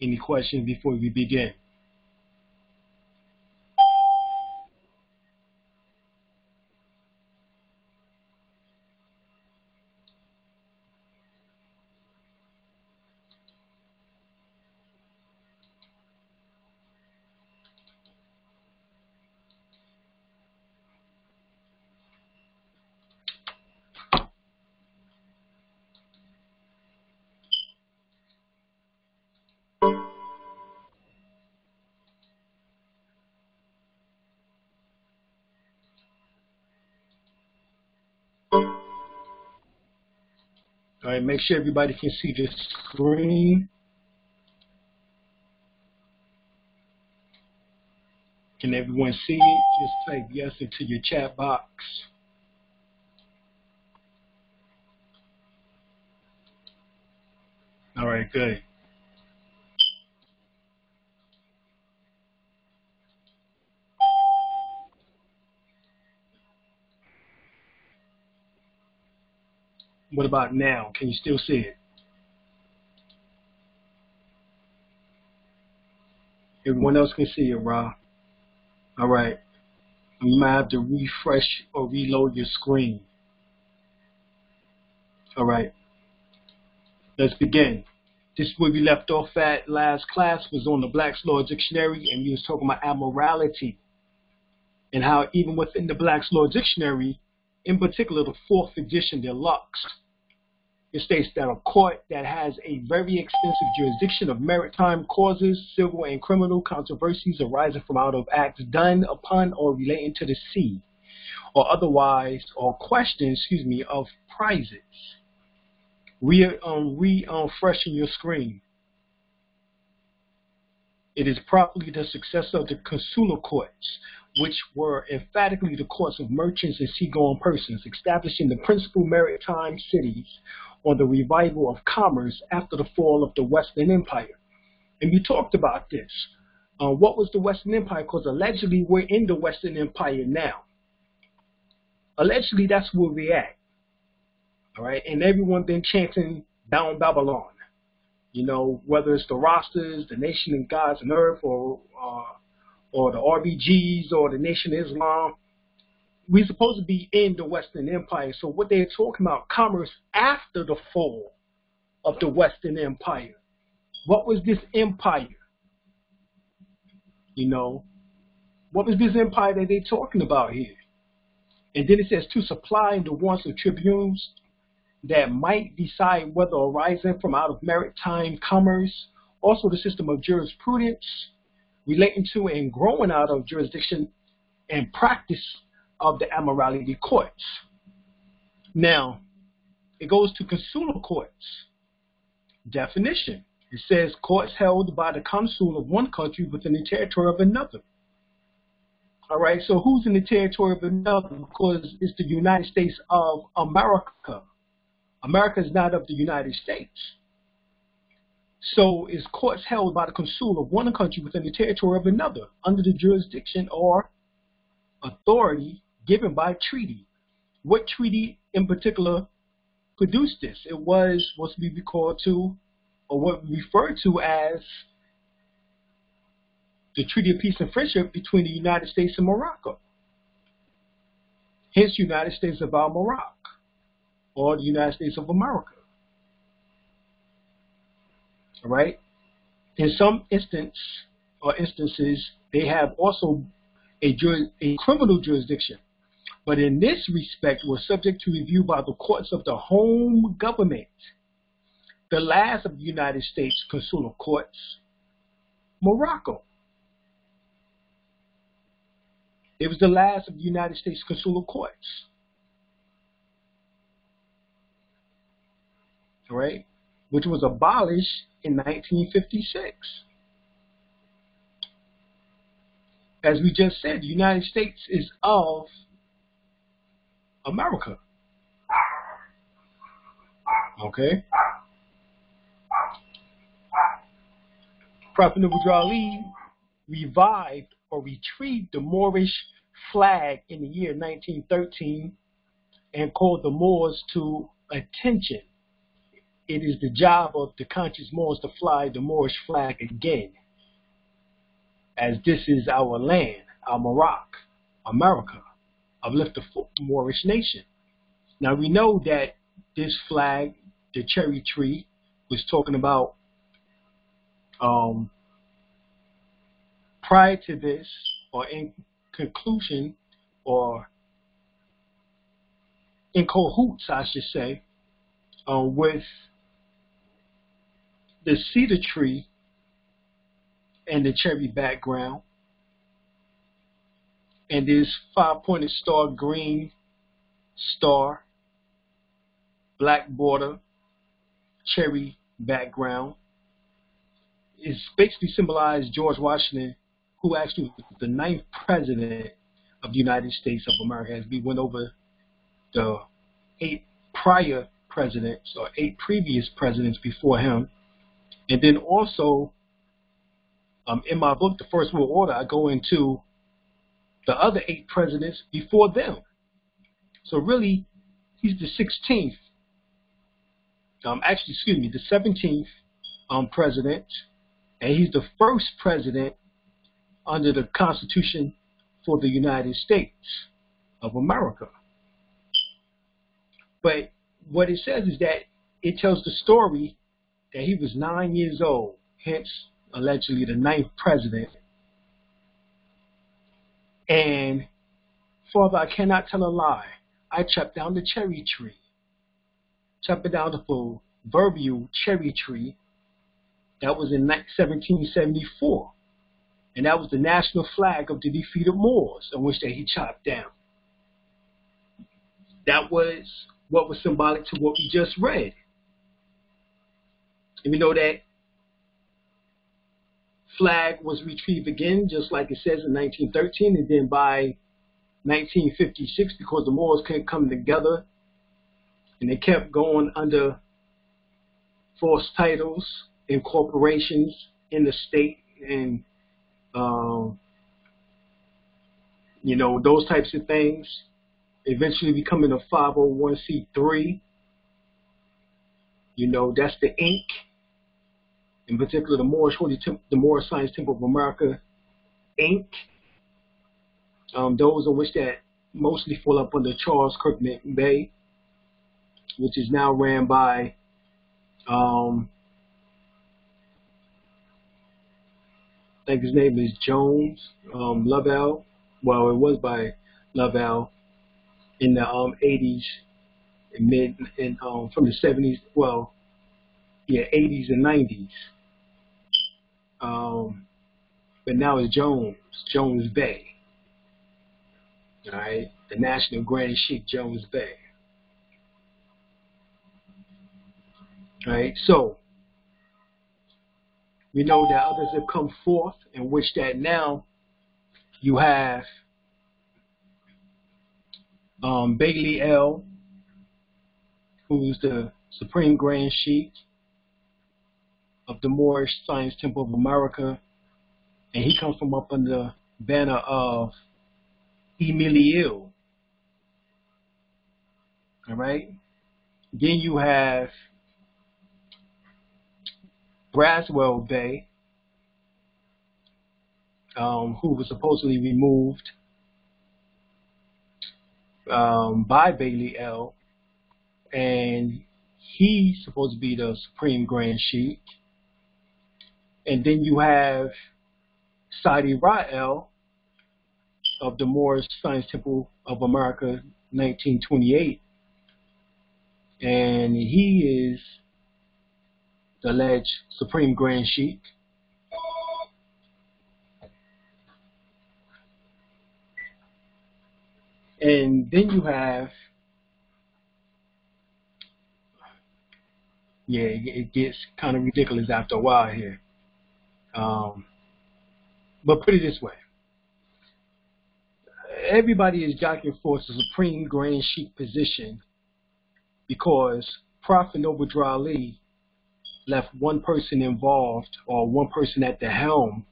Any questions before we begin? Right, make sure everybody can see the screen. Can everyone see it? Just type yes into your chat box. All right, good. What about now? Can you still see it? Everyone else can see it, Rob. All right. You might have to refresh or reload your screen. All right. Let's begin. This is where we left off at last class was on the Black's Law Dictionary, and we was talking about admiralty and how even within the Black's Law Dictionary, in particular the fourth edition deluxe, it states that a court that has a very extensive jurisdiction of maritime causes, civil and criminal controversies arising from out of acts done upon or relating to the sea, or otherwise, or questions, excuse me, of prizes. Re, um, re um, your screen. It is properly the successor of the consular courts, which were emphatically the courts of merchants and seagoing persons, establishing the principal maritime cities on the revival of commerce after the fall of the Western Empire. And we talked about this. Uh, what was the Western Empire? Because allegedly we're in the Western Empire now. Allegedly, that's where we're at. All right, and everyone been chanting down Babylon. You know, whether it's the Rastas, the Nation of Gods and Earth, or uh, or the RBGs, or the Nation of Islam, we're supposed to be in the Western Empire. So what they're talking about, commerce after the fall of the Western Empire. What was this empire? You know, what was this empire that they're talking about here? And then it says to supply the wants of tribunes that might decide whether arising from out of maritime commerce, also the system of jurisprudence relating to and growing out of jurisdiction and practice of the admiralty courts. Now, it goes to consular courts. Definition. It says courts held by the consul of one country within the territory of another. All right, so who's in the territory of another? Because it's the United States of America. America is not of the United States. So is courts held by the consul of one country within the territory of another under the jurisdiction or authority given by treaty. What treaty in particular produced this? It was what we recall to, or what we refer to as the Treaty of Peace and Friendship between the United States and Morocco. Hence, United States of Al Morocco, or the United States of America. All right. In some instance or instances, they have also a, a criminal jurisdiction but in this respect were subject to review by the courts of the home government. The last of the United States consular courts, Morocco. It was the last of the United States consular courts. Right, which was abolished in 1956. As we just said, the United States is of America. Okay? Prophet Noble Drew Ali revived or retrieved the Moorish flag in the year 1913 and called the Moors to attention it is the job of the conscious Moors to fly the Moorish flag again, as this is our land, our Morocco, America, uplift the Moorish nation. Now we know that this flag, the cherry tree, was talking about um, prior to this, or in conclusion, or in cahoots, I should say, uh, with the cedar tree and the cherry background, and this five-pointed star green star, black border, cherry background. It basically symbolized George Washington, who actually was the ninth president of the United States of America, as we went over the eight prior presidents or eight previous presidents before him. And then also, um, in my book, The First World Order, I go into the other eight presidents before them. So really, he's the 16th, um, actually, excuse me, the 17th um, president, and he's the first president under the Constitution for the United States of America. But what it says is that it tells the story that he was nine years old, hence allegedly the ninth president. And Father, I cannot tell a lie. I chopped down the cherry tree. Chopped down the proverbial cherry tree that was in 1774. And that was the national flag of the defeated Moors, in which that he chopped down. That was what was symbolic to what we just read. And we know that flag was retrieved again, just like it says in 1913, and then by 1956, because the Moors couldn't come together, and they kept going under false titles and corporations in the state, and um, you know those types of things eventually becoming a 501c3. You know, that's the Inc. In particular, the Moorish Holy Temp- the Moorish Science Temple of America, Inc. Um, those in which that mostly fall up under Charles Kirkman Bey, which is now ran by um, I think his name is Jones um, Love El. Well, it was by Love El in the um 80s and mid and um from the 70s well yeah 80s and 90s um but now it's Jones Jones Bey all right the National Grand Sheik Jones Bey. all right so we know that others have come forth in which that now you have um, Bailey El, who's the Supreme Grand Sheik of the Moorish Science Temple of America, and he comes from up under the banner of Emilio. All right. Then you have Braswell Bey, um, who was supposedly removed um, by Bailey El And he's supposed to be the Supreme Grand Sheik. And then you have Sadi Ra'el of the Moorish Science Temple of America, 1928. And he is the alleged Supreme Grand Sheik. And then you have, yeah, it gets kind of ridiculous after a while here. Um, but put it this way. Everybody is jockeying for the supreme grand sheik position because Prophet Noble Ali left one person involved or one person at the helm,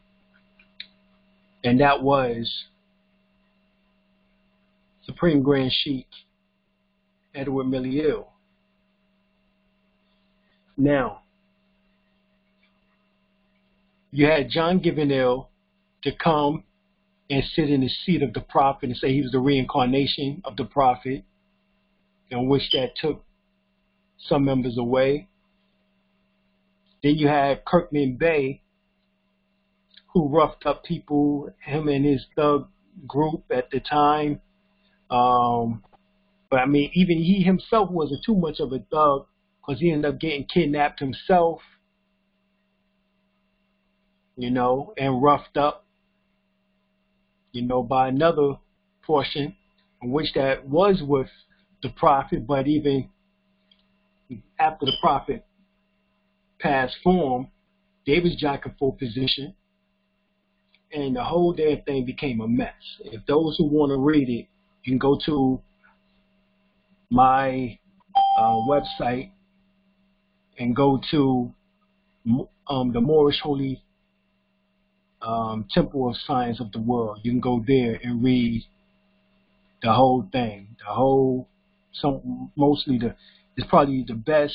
and that was Supreme Grand Sheik Edward Mealy El. Now, you had John Givens El to come and sit in the seat of the prophet and say he was the reincarnation of the prophet, in which that took some members away. Then you had Kirkman Bey, who roughed up people, him and his thug group at the time. Um, but I mean, even he himself wasn't too much of a thug because he ended up getting kidnapped himself, you know, and roughed up, you know, by another portion, which that was with the prophet, but even after the prophet passed form, they was jocking for position, and the whole damn thing became a mess. If those who want to read it, you can go to my uh, website and go to um, the Moorish Holy um, Temple of Science of the World. You can go there and read the whole thing, the whole, some mostly the, it's probably the best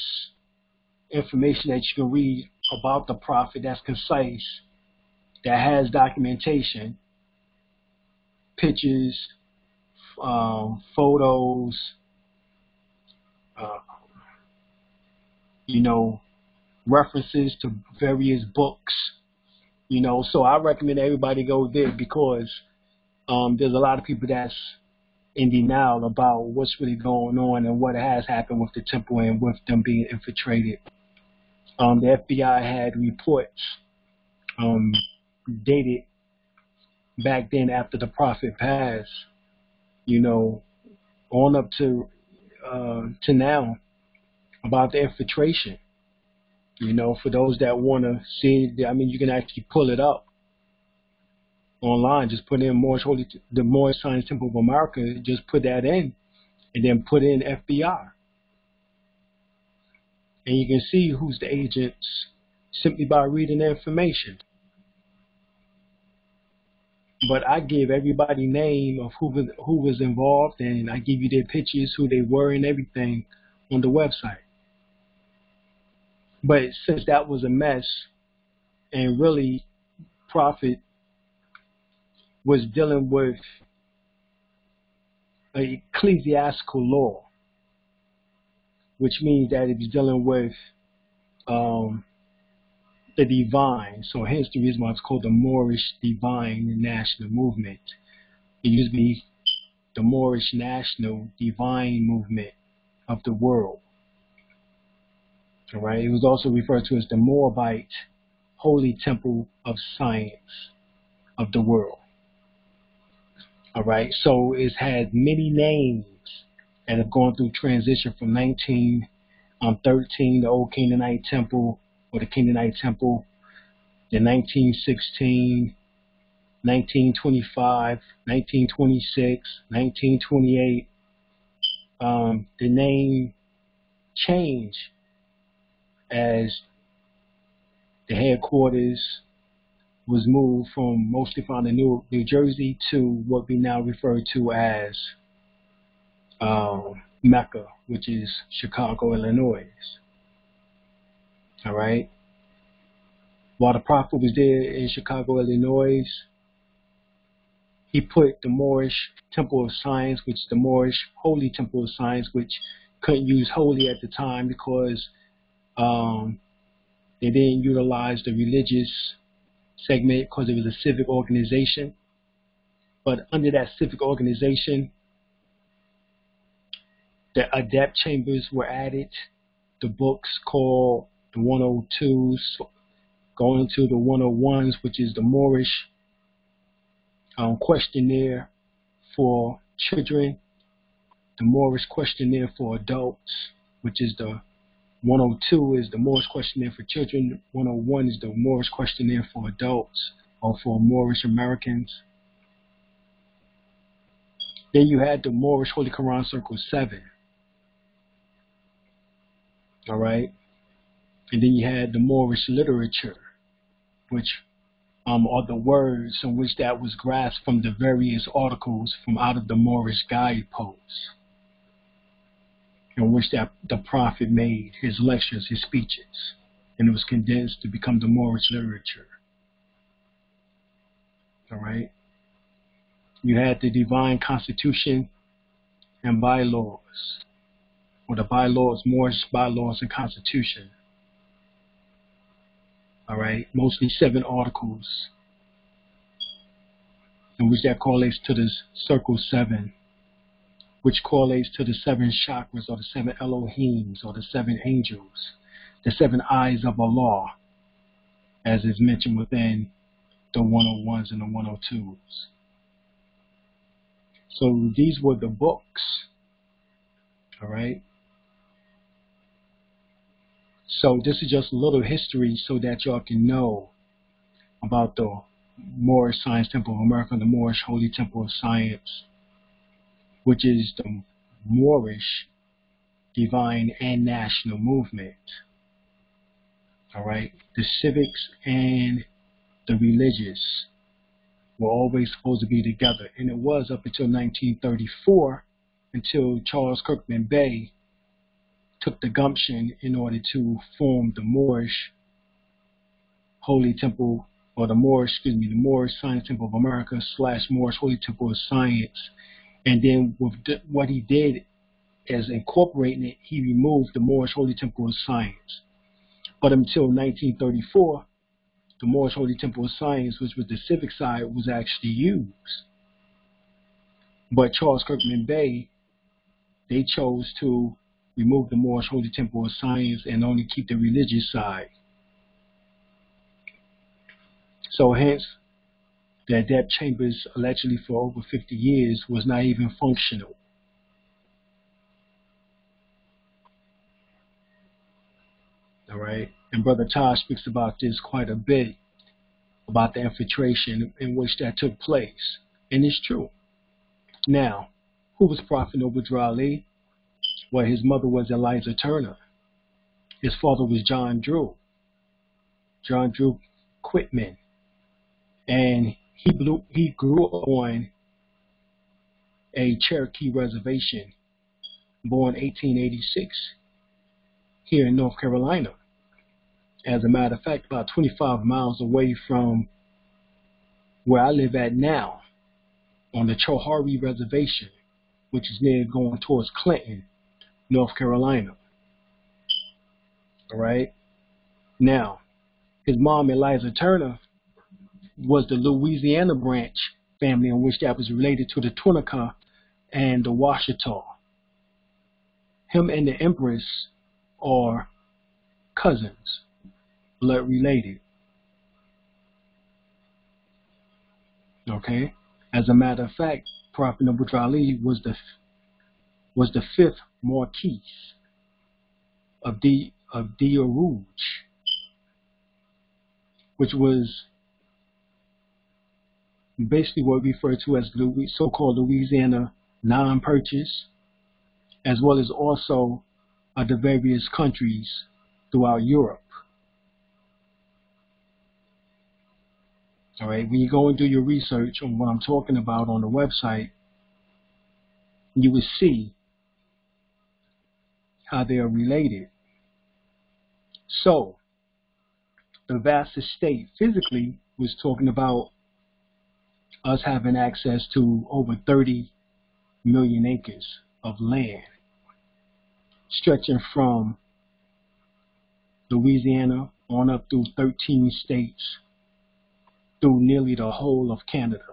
information that you can read about the prophet that's concise, that has documentation, pictures, um, photos, uh, you know, references to various books, you know. So I recommend everybody go there because um, there's a lot of people that's in denial about what's really going on and what has happened with the temple and with them being infiltrated. Um, the FBI had reports um, dated back then after the prophet passed, you know, on up to uh, to now about the infiltration. You know, for those that want to see, I mean, you can actually pull it up online. Just put in Moorish Holy, the Moorish Science Temple of America. Just put that in, and then put in FBI, and you can see who's the agents simply by reading the information. But I give everybody name of who was, who was involved, and I give you their pictures, who they were, and everything on the website. But since that was a mess, and really, Prophet was dealing with ecclesiastical law, which means that it was dealing with um, the divine. So hence the reason why it's called the Moorish Divine National Movement. It used to be the Moorish National Divine Movement of the world. Right. It was also referred to as the Moabite Holy Temple of Science of the world. All right. So it's had many names and have gone through transition from 1913, um, the Old Canaanite Temple or the Canaanite Temple, the 1916, 1925, 1926, 1928. Um, the name changed as the headquarters was moved from mostly found in New, New Jersey to what we now refer to as um, Mecca, which is Chicago, Illinois. All right. While the prophet was there in Chicago, Illinois, he put the Moorish Temple of Science, which the Moorish Holy Temple of Science, which couldn't use holy at the time because um, they didn't utilize the religious segment because it was a civic organization. But under that civic organization, the adept chambers were added. The books called the 102s, going to the 101s, which is the Moorish um, questionnaire for children, the Moorish questionnaire for adults, which is the 102 is the Morris questionnaire for children. 101 is the Morris questionnaire for adults or for Moorish Americans. Then you had the Moorish Holy Quran Circle 7. All right. And then you had the Moorish literature, which um, are the words in which that was grasped from the various articles from out of the Moorish guideposts. In which that the prophet made his lectures, his speeches, and it was condensed to become the Moorish literature. All right. You had the divine constitution and bylaws, or the bylaws, Moorish bylaws and constitution. All right, mostly seven articles, in which that correlates to the circle seven which correlates to the seven chakras or the seven Elohims or the seven angels, the seven eyes of Allah, as is mentioned within the 101s and the 102s. So these were the books, all right? So this is just a little history so that y'all can know about the Moorish Science Temple of America, the Moorish Holy Temple of Science, which is the Moorish divine and national movement. All right, the civics and the religious were always supposed to be together, and it was up until 1934, until Charles Kirkman Bey took the gumption in order to form the Moorish Holy Temple, or the Moorish, excuse me, the Moorish Science Temple of America slash Moorish Holy Temple of Science and then with what he did as incorporating it, he removed the Moorish Holy Temple of Science. But until 1934, the Moorish Holy Temple of Science, which was the civic side, was actually used. But Charles Kirkman Bey, they chose to remove the Moorish Holy Temple of Science and only keep the religious side. So hence, the adept chambers allegedly for over 50 years was not even functional. All right, and Brother Todd speaks about this quite a bit about the infiltration in which that took place, and it's true. Now, who was Prophet Noble Ali? Well, his mother was Eliza Turner. His father was John Drew. John Drew Quitman. And he blew, he grew up on a Cherokee reservation, born 1886, here in North Carolina. As a matter of fact, about 25 miles away from where I live at now, on the Coharie Reservation, which is near going towards Clinton, North Carolina. All right. Now, his mom, Eliza Turner, was the Louisiana branch family in which that was related to the Tunica and the Washita. Him and the Empress are cousins, blood related. Okay? As a matter of fact, Prophet Abu Ali was the was the fifth Marquis of the of Dia Rouge, which was basically what we refer to as the so-called Louisiana non-purchase, as well as also uh, the various countries throughout Europe. All right, when you go and do your research on what I'm talking about on the website, you will see how they are related. So, the vast estate physically was talking about us having access to over 30 million acres of land stretching from Louisiana on up through 13 states through nearly the whole of Canada.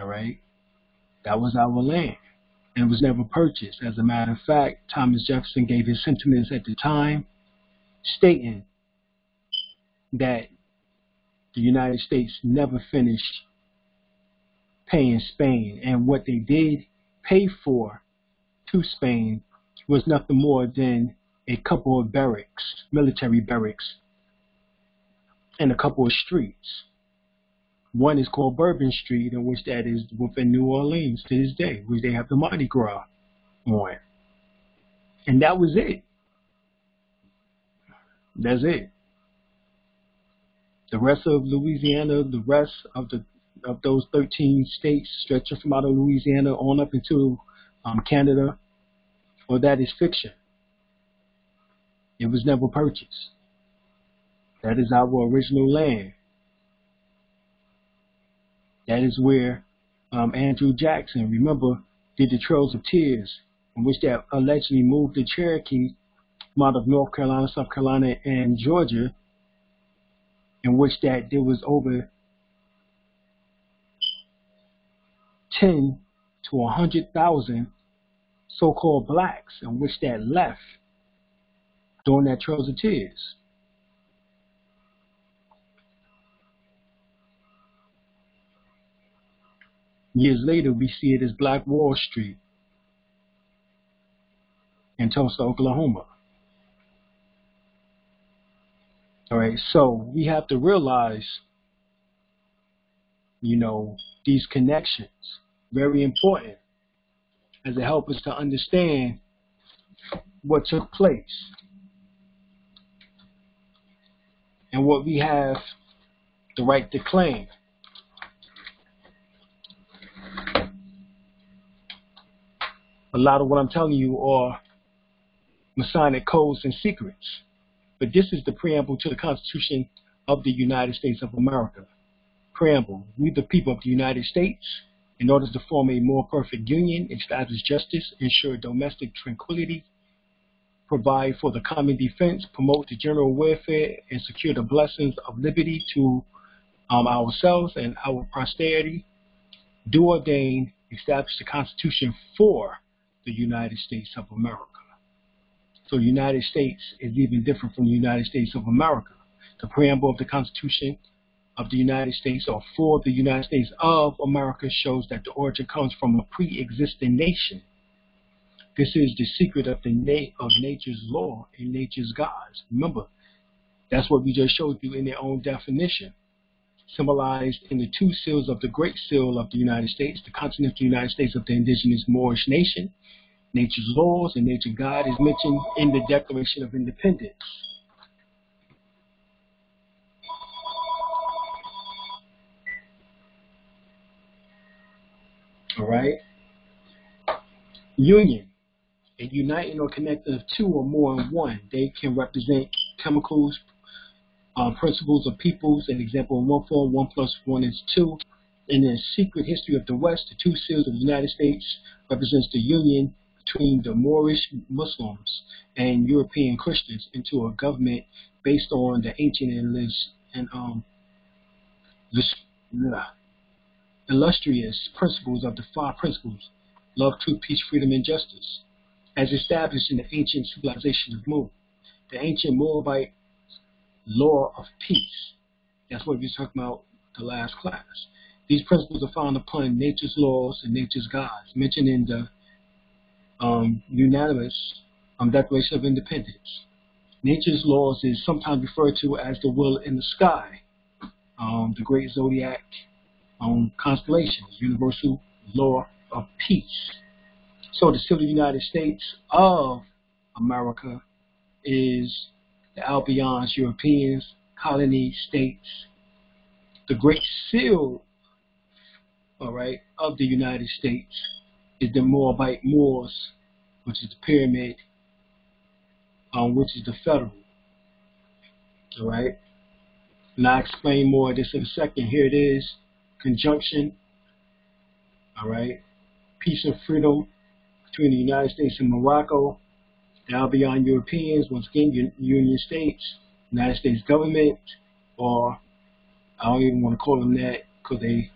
All right? That was our land. And was never purchased. As a matter of fact, Thomas Jefferson gave his sentiments at the time, stating that the United States never finished paying Spain. And what they did pay for to Spain was nothing more than a couple of barracks, military barracks, and a couple of streets. One is called Bourbon Street, in which that is within New Orleans to this day, which they have the Mardi Gras on. And that was it. That's it the rest of Louisiana, the rest of the of those 13 states stretching from out of Louisiana on up into um, Canada, or that is fiction. It was never purchased. That is our original land. That is where um, Andrew Jackson, remember, did the Trails of Tears, in which that allegedly moved the Cherokee out of North Carolina, South Carolina, and Georgia, in which that there was over 10 to 100,000 so-called blacks in which that left during that Trails of Tears. Years later, we see it as Black Wall Street in Tulsa, Oklahoma. All right, so we have to realize, you know, these connections, very important, as it helps us to understand what took place and what we have the right to claim. A lot of what I'm telling you are Masonic codes and secrets. But this is the preamble to the Constitution of the United States of America. Preamble. We, the people of the United States, in order to form a more perfect union, establish justice, ensure domestic tranquility, provide for the common defense, promote the general welfare, and secure the blessings of liberty to um, ourselves and our posterity, do ordain, establish the Constitution for the United States of America. So United States is even different from the United States of America. The preamble of the Constitution of the United States or for the United States of America shows that the origin comes from a pre-existing nation. This is the secret of the na- of nature's law and nature's gods. Remember, that's what we just showed you in their own definition. Symbolized in the two seals of the Great Seal of the United States, the continental United States of the indigenous Moorish nation, nature's laws and nature God is mentioned in the Declaration of Independence. All right. Union. A uniting or connecting of two or more in one. They can represent chemicals, uh, principles of peoples. An example one form, one plus one is two. In the secret history of the West, the two seals of the United States represents the union between the Moorish Muslims and European Christians into a government based on the ancient and, and um, illustrious principles of the five principles love, truth, peace, freedom, and justice, as established in the ancient civilization of Mu. The ancient Moabite law of peace. That's what we were talking about the last class. These principles are found upon nature's laws and nature's gods, mentioned in the um, unanimous um, Declaration of Independence. Nature's laws is sometimes referred to as the will in the sky, um, the great zodiac um, constellations, universal law of peace. So the civil United States of America is the Albion's Europeans, colony states, the great seal, all right, of the United States is the Moabite Moors, which is the pyramid, um, which is the federal. All right. And I'll explain more of this in a second. Here it is, conjunction. All right. Peace and freedom between the United States and Morocco. The Albion Europeans, once again, Union States, United States government, or I don't even want to call them that because they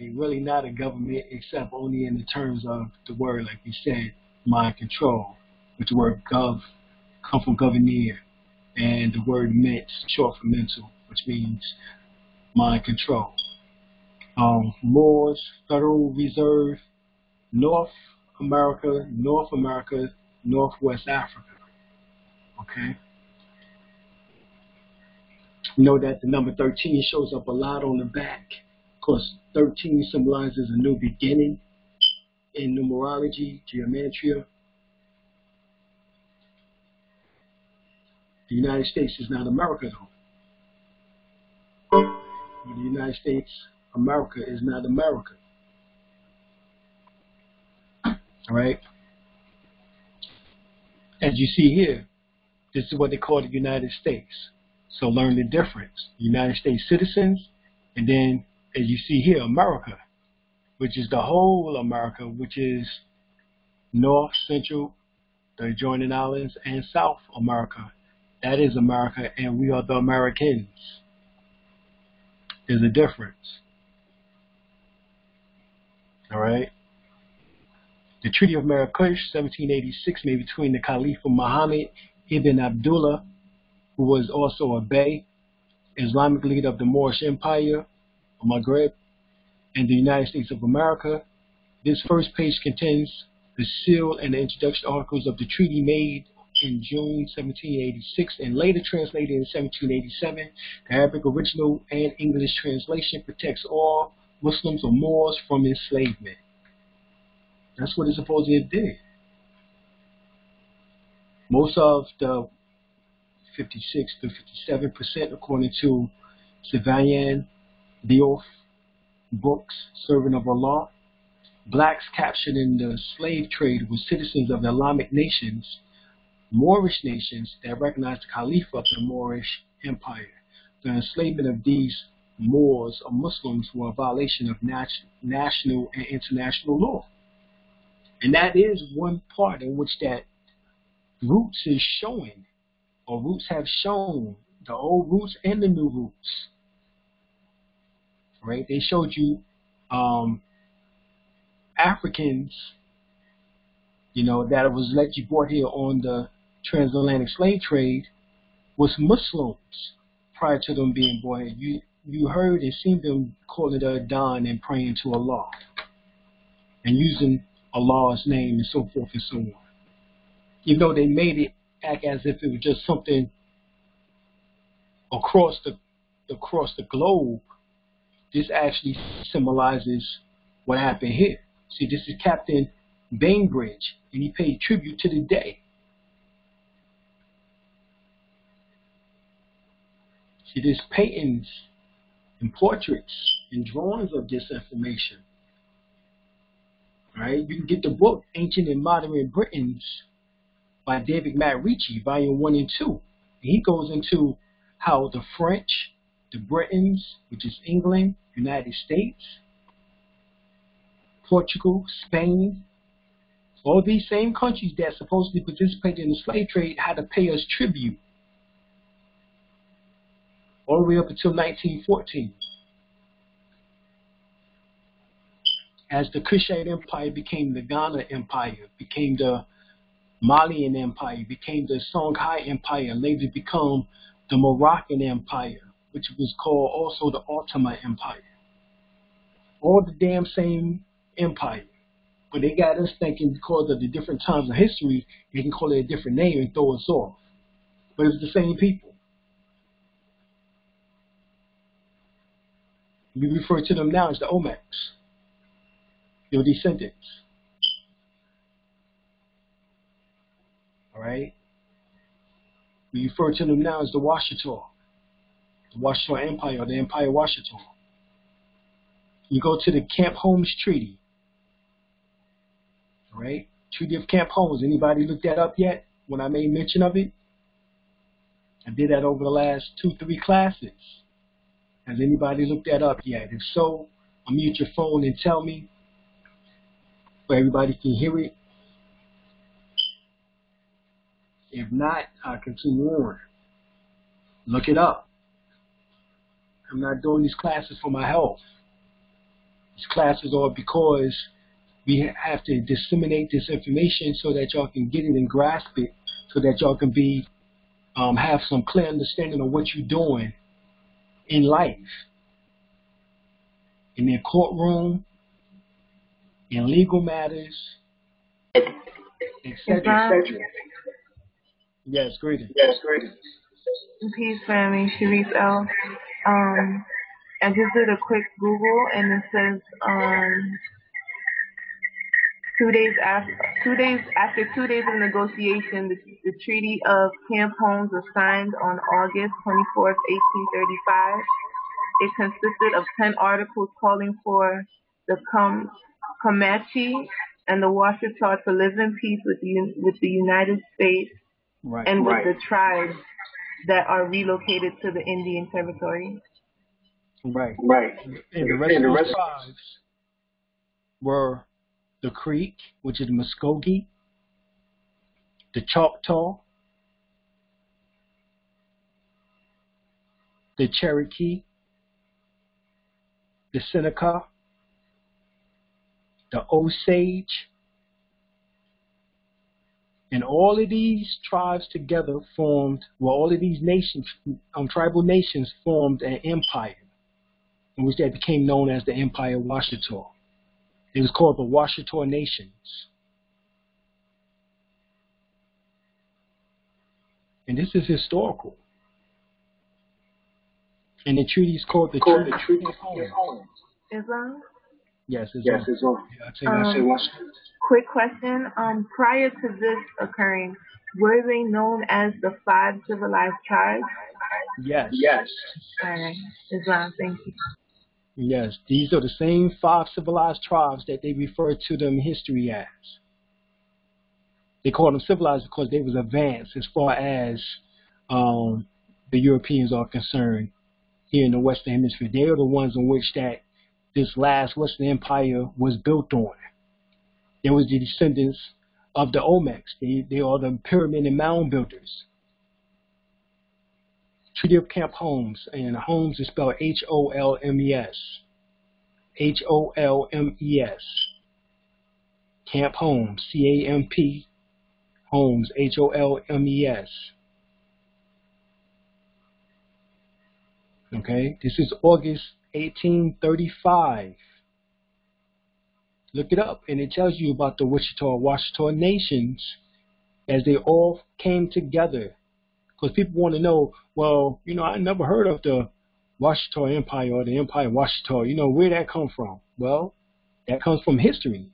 they really not a government except only in the terms of the word, like we said, mind control, which the word gov come from governor, and the word ment, short for mental, which means mind control. Um, Moors, Federal Reserve, North America, North America, Northwest Africa. Okay? Know that the number 13 shows up a lot on the back of course, 13 symbolizes a new beginning in numerology, geometry. The United States is not America, though. The United States America is not America. All right? As you see here, this is what they call the United States. So learn the difference. United States citizens, and then as you see here, America, which is the whole America, which is North, Central, the adjoining islands, and South America. That is America, and we are the Americans. There's a difference. All right. The Treaty of Marrakesh, 1786, made between the Caliph Muhammad ibn Abdullah, who was also a Bey, Islamic leader of the Moorish Empire, Maghreb, and the United States of America. This first page contains the seal and the introduction articles of the treaty made in June 1786 and later translated in 1787. The Arabic original and English translation protects all Muslims or Moors from enslavement. That's what it supposedly did. Most of the 56 to 57 percent, according to Sylviane Diouf books, Servant of Allah, blacks captured in the slave trade were citizens of the Islamic nations, Moorish nations that recognized the Caliph of the Moorish Empire. The enslavement of these Moors or Muslims were a violation of nat- national and international law. And that is one part in which that roots is showing, or roots have shown, the old roots and the new roots. Right? They showed you um, Africans, you know, that was let you brought here on the transatlantic slave trade was Muslims prior to them being brought here. You you heard and seen them calling the Adhan and praying to Allah and using Allah's name and so forth and so on. Even though they made it act as if it was just something across the across the globe, this actually symbolizes what happened here. See, this is Captain Bainbridge, and he paid tribute to the day. See, there's paintings and portraits and drawings of this information. Right? You can get the book Ancient and Modern Britons by David MacRitchie, volume one and two. And he goes into how the French, the Britons, which is England, United States, Portugal, Spain, all these same countries that supposedly participated in the slave trade had to pay us tribute all the way up until 1914. As the Kushite Empire became the Ghana Empire, became the Malian Empire, became the Songhai Empire, later become the Moroccan Empire, which was called also the Ottoman Empire. All the damn same empire. But they got us thinking because of the different times of history, they can call it a different name and throw us off. But it's the same people. We refer to them now as the Olmecs, your descendants. All right? We refer to them now as the Washita, the Washita Empire, or the Empire Washita. You go to the Camp Holmes Treaty. right? Treaty of Camp Holmes. Anybody looked that up yet when I made mention of it? I did that over the last two, three classes. Has anybody looked that up yet? If so, unmute your phone and tell me so everybody can hear it. If not, I'll continue on. Look it up. I'm not doing these classes for my health. These classes are because we have to disseminate this information so that y'all can get it and grasp it so that y'all can be um, have some clear understanding of what you're doing in life, in their courtroom, in legal matters, etc. Yes, greetings. Yes, greetings. Peace, family. Sharice El Um, I just did a quick Google, and it says um, two days after two days after two days of negotiation, the, the Treaty of Camp Holmes was signed on August 24th, 1835. it consisted of 10 articles calling for the Com- Comanche and the Washita to live in peace with the, with the United States Right. and with Right. the tribes that are relocated to the Indian Territory. Right. Right. And the rest And the of the tribes were the Creek, which is Muskogee, the Choctaw, the Cherokee, the Seneca, the Osage, and all of these tribes together formed, well, all of these nations, um, tribal nations formed an empire in which that became known as the Empire of Washita. It was called the Washita Nations. And this is historical. And the treaty is called the Called Treaty the of Treaty of Holmes. Home. Islam? Yes, it's Yes, on. it's on. Yeah, I'll tell you Um, Say. Quick question. Um, prior to this occurring, were they known as the five civilized tribes? yes. Yes. Alright. Islam, thank you. Yes, these are the same five civilized tribes that they refer to them in history as. They call them civilized because they was advanced as far as um, the Europeans are concerned here in the Western Hemisphere. They are the ones in which that this last Western Empire was built on. They was the descendants of the Olmecs. They, they are the pyramid and mound builders. Treaty of Camp Holmes, and Holmes is spelled H-O-L-M-E-S. H-O-L-M-E-S. Camp Holmes, C-A-M-P, Holmes, H-O-L-M-E-S. Okay, this is August 1835. Look it up, and it tells you about the Wichita, Washita nations as they all came together because people want to know, well, you know, I never heard of the Washita Empire or the Empire of Washita. You know, where that come from? Well, that comes from history.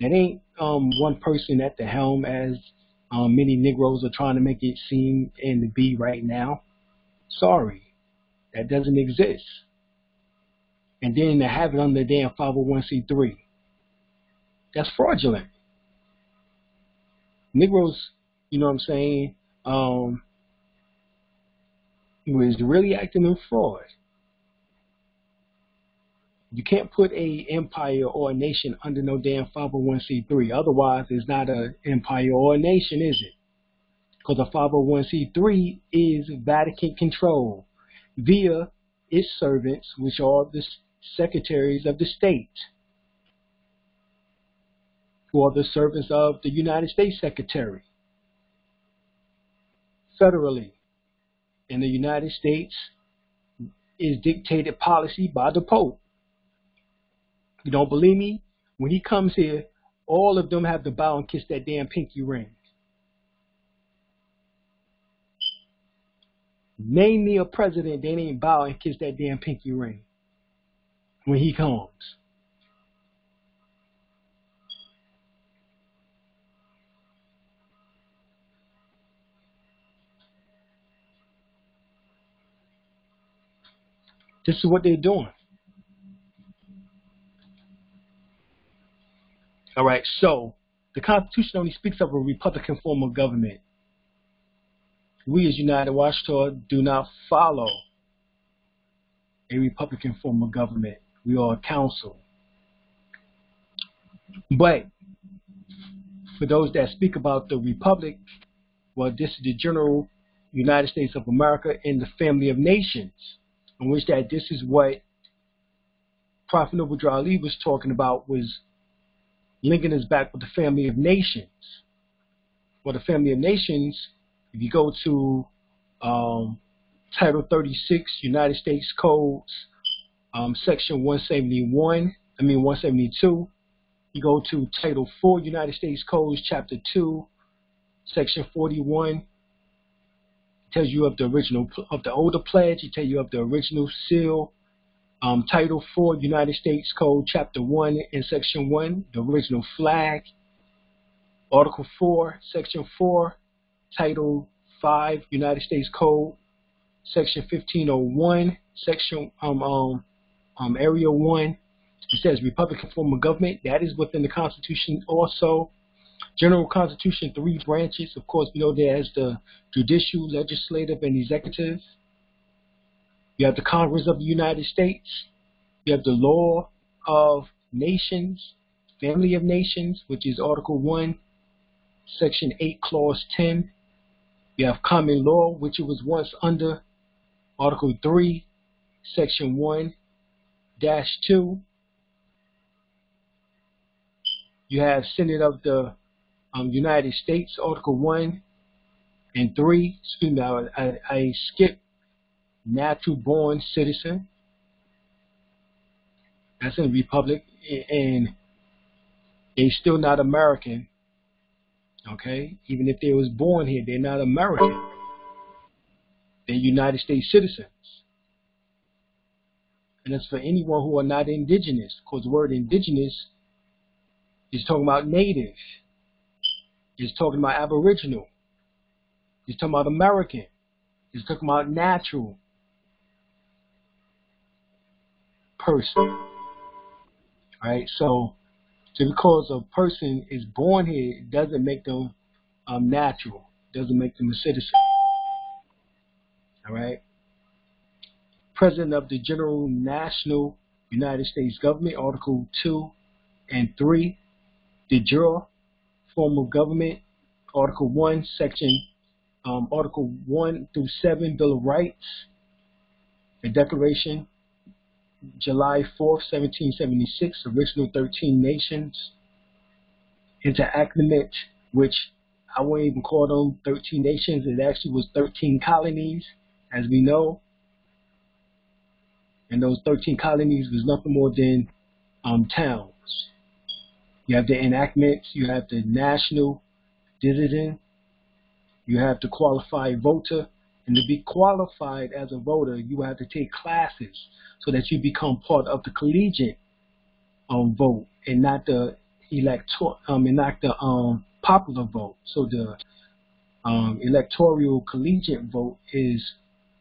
That ain't um, one person at the helm as um, many Negroes are trying to make it seem and to be right now. Sorry, that doesn't exist. And then to have it under the damn 501c3. That's fraudulent. Negroes, you know what I'm saying, um, was really acting in fraud. You can't put a empire or a nation under no damn 501c3. Otherwise, it's not an empire or a nation, is it? Because a 501c3 is Vatican control via its servants, which are the secretaries of the state, who are the servants of the United States Secretary, federally in the United States is dictated policy by the Pope. You don't believe me? When he comes here, all of them have to bow and kiss that damn pinky ring. Name me a president that ain't bow and kiss that damn pinky ring when he comes. This is what they're doing. All right, so the Constitution only speaks of a Republican form of government. We as United Watchdog do not follow a Republican form of government. We are a council. But for those that speak about the Republic, well, this is the general United States of America and the family of nations, in which that this is what Prophet Noble Ali was talking about was linking us back with the family of nations. Well, the family of nations, if you go to um, Title 36, United States Codes, um, Section 171, I mean 172, you go to Title 4, United States Codes, Chapter 2, Section 41, it tells you of the original, of the older pledge, it tells you of the original seal, um, Title 4, United States Code, Chapter 1 and Section 1, the original flag. Article 4, Section 4, Title 5, United States Code, Section 1501, Section um, um, um, Area 1. It says Republican form of government. That is within the Constitution also. General Constitution, three branches. Of course, we know there's the judicial, legislative, and executive. You have the Congress of the United States. You have the law of nations, family of nations, which is Article 1, Section 8, Clause 10. You have common law, which it was once under Article 3, Section 1, Dash 2. You have Senate of the um, United States, Article 1 and 3. Excuse me, I, I, I skipped natural born citizen. That's in the Republic. And they're still not American. Okay? Even if they was born here, they're not American. They're United States citizens. And it's for anyone who are not indigenous. Because the word indigenous is talking about native. It's talking about aboriginal. It's talking about American. It's talking about natural person. Right? So just because a person is born here it doesn't make them um, natural. Doesn't make them a citizen. All right. President of the General National United States Government, Article 2 and 3. De jure form of government, Article 1, Section um, Article 1 through 7, Bill of Rights. The Declaration, July 4th, 1776, original 13 nations. Enactment, which I won't even call them 13 nations. It actually was 13 colonies, as we know. And those 13 colonies was nothing more than um, towns. You have the enactments, you have the national citizen, you have the qualified voter, and to be qualified as a voter, you have to take classes so that you become part of the collegiate um, vote and not the elector um, and not the um, popular vote. So the um, electoral collegiate vote is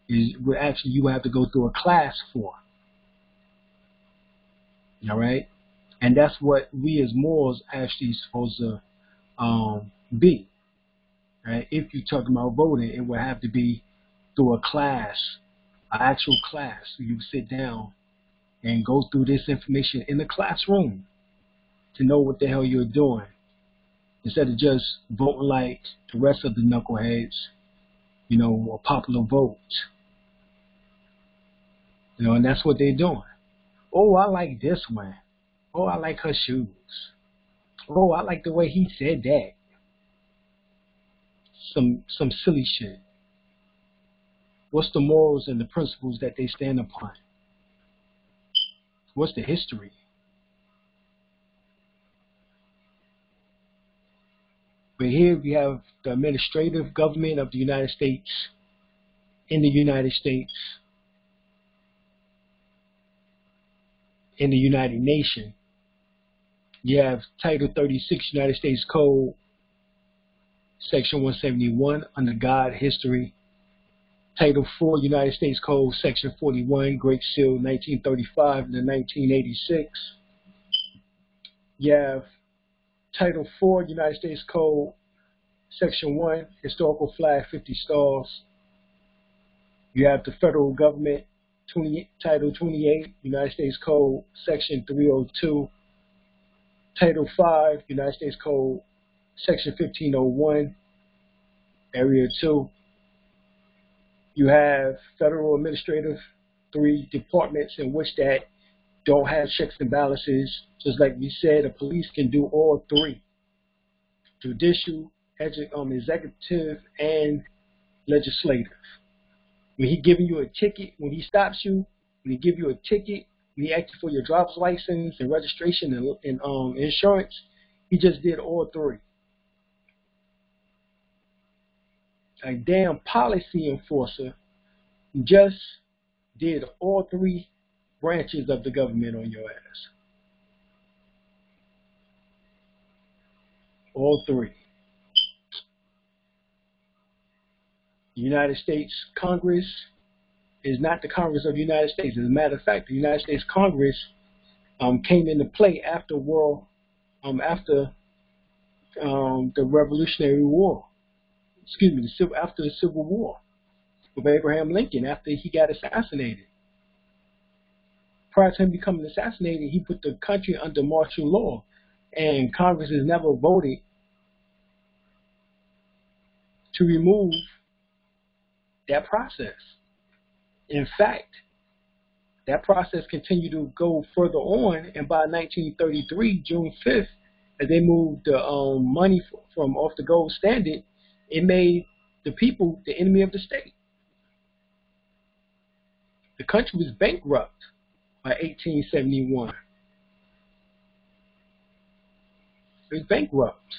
is where actually you have to go through a class for. All right, and that's what we as Moors actually supposed to um, be. Right? If you're talking about voting, it would have to be through a class, an actual class. So you sit down and go through this information in the classroom to know what the hell you're doing. Instead of just voting like the rest of the knuckleheads, you know, a popular vote. You know, and that's what they're doing. Oh, I like this one. Oh, I like her shoes. Oh, I like the way he said that. Some some silly shit. What's the morals and the principles that they stand upon? What's the history? But here we have the administrative government of the United States in the United States in the United Nations you have Title 36 United States Code, Section 171 under God History. Title 4 United States Code, Section 41, Great Seal 1935 to 1986. You have Title 4 United States Code, Section 1, Historical Flag 50 Stars. You have the federal government, 20, Title 28 United States Code, Section 302 Title 5, United States Code, Section 1501, Area 2. You have federal administrative, three departments in which that don't have checks and balances. Just like we said, the police can do all three. Judicial, um, executive, and legislative. When he giving you a ticket, when he stops you, when he give you a ticket, he asked you for your driver's license and registration and, and um, insurance. He just did all three. A damn policy enforcer just did all three branches of the government on your ass. All three. United States Congress, is not the Congress of the United States. As a matter of fact, the United States Congress um, came into play after world, um, after um, the Revolutionary War. Excuse me, the civil, after the Civil War with Abraham Lincoln after he got assassinated. Prior to him becoming assassinated, he put the country under martial law, and Congress has never voted to remove that process. In fact, that process continued to go further on, and by 1933, June 5th, as they moved the um, money from off the gold standard, it made the people the enemy of the state. The country was bankrupt by 1871. It was bankrupt.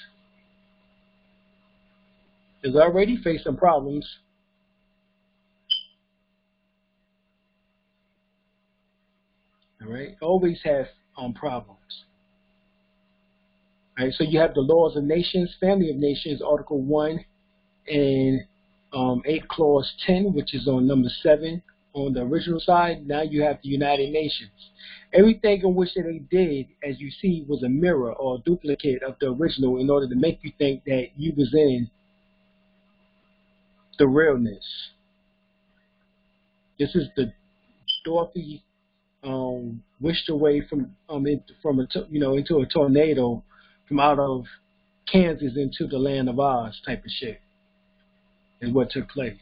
It was already facing problems. All right, always have um, problems. All right, so you have the laws of nations, family of nations, Article 1 and um, 8 Clause 10, which is on number 7 on the original side. Now you have the United Nations. Everything in which they did, as you see, was a mirror or a duplicate of the original in order to make you think that you was in the realness. This is the Dorothy um, wished away from um from a you know into a tornado from out of Kansas into the land of Oz type of shit is what took place.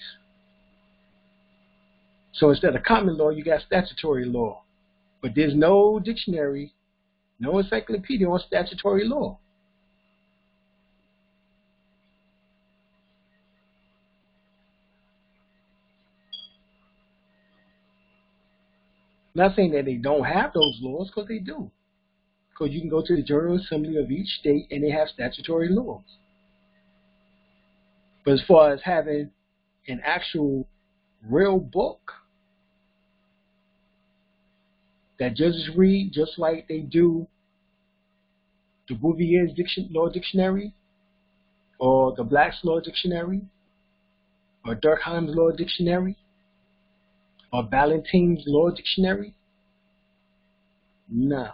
So instead of common law, you got statutory law. But there's no dictionary, no encyclopedia on statutory law. Not saying that they don't have those laws, because they do. Because you can go to the General Assembly of each state and they have statutory laws. But as far as having an actual real book that judges read just like they do the Bouvier's Diction, Law Dictionary or the Black's Law Dictionary or Durkheim's Law Dictionary or Ballentine's Law Dictionary? No.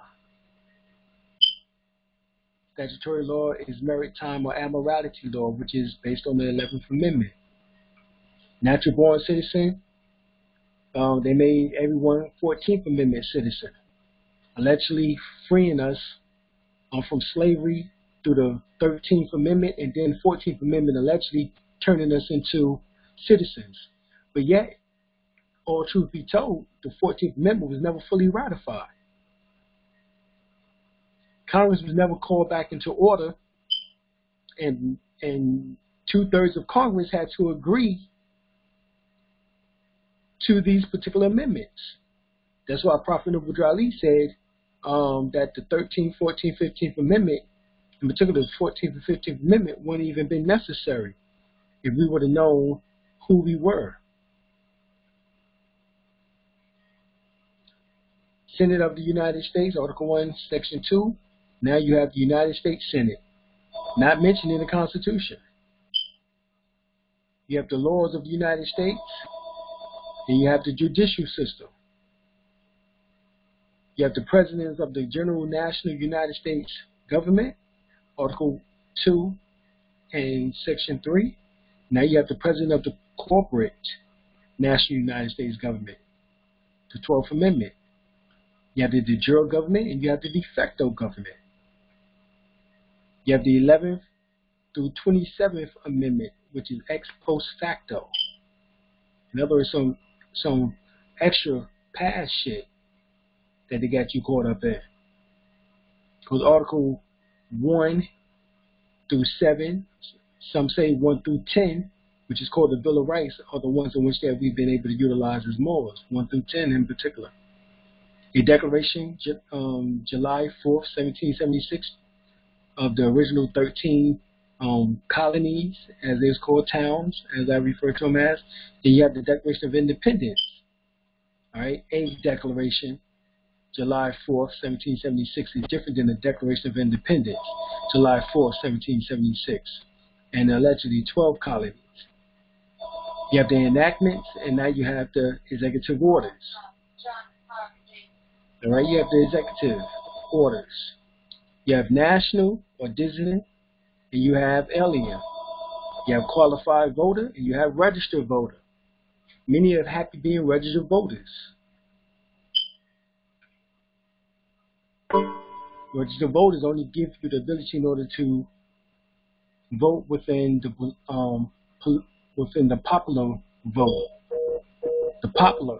Statutory law is maritime or admiralty law, which is based on the 11th Amendment. Natural born citizen, um, they made everyone 14th Amendment citizen, allegedly freeing us um, from slavery through the 13th Amendment and then 14th Amendment allegedly turning us into citizens. But yet, all truth be told, the 14th Amendment was never fully ratified. Congress was never called back into order, and and two thirds of Congress had to agree to these particular amendments. That's why Prophet Abu Ali said um, that the 13th, 14th, 15th Amendment, in particular the 14th and 15th Amendment, wouldn't even been necessary if we would have known who we were. Senate of the United States, Article 1, Section 2, now you have the United States Senate, not mentioned in the Constitution. You have the laws of the United States, and you have the judicial system. You have the presidents of the General National United States Government, Article 2 and Section 3. Now you have the president of the corporate National United States Government, the 12th Amendment. You have the de jure government and you have the de facto government. You have the 11th through 27th Amendment, which is ex post facto. In other words, some some extra past shit that they got you caught up in. Because Article 1 through 7, some say 1 through 10, which is called the Bill of Rights, are the ones in which that we've been able to utilize as morals, 1 through 10 in particular. A declaration, um, July 4th, 1776, of the original 13 um, colonies, as it's called towns, as I refer to them as. Then you have the Declaration of Independence. All right, a declaration, July 4th, 1776, is different than the Declaration of Independence, July 4th, 1776, and allegedly 12 colonies. You have the enactments, and now you have the executive orders. Right, you have the executive orders. You have national or denizen, and you have alien. You have qualified voter, and you have registered voter. Many are happy being registered voters. Registered voters only give you the ability in order to vote within the um, within the popular vote. The popular.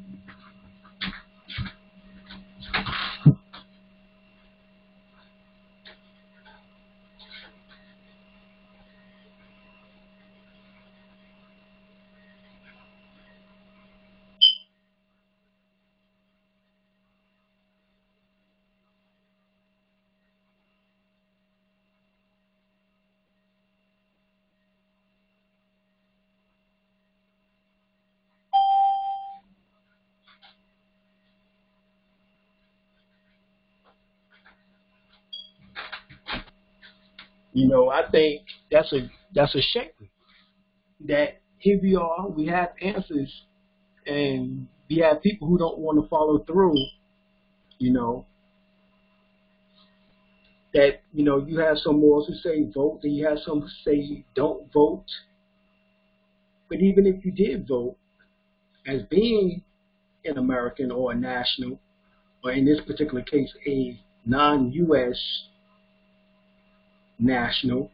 You know, I think that's a that's a shame that here we are, we have answers, and we have people who don't want to follow through. You know, that you know you have some morals who say vote, and you have some who say don't vote. But even if you did vote, as being an American or a national, or in this particular case, a non-U.S national,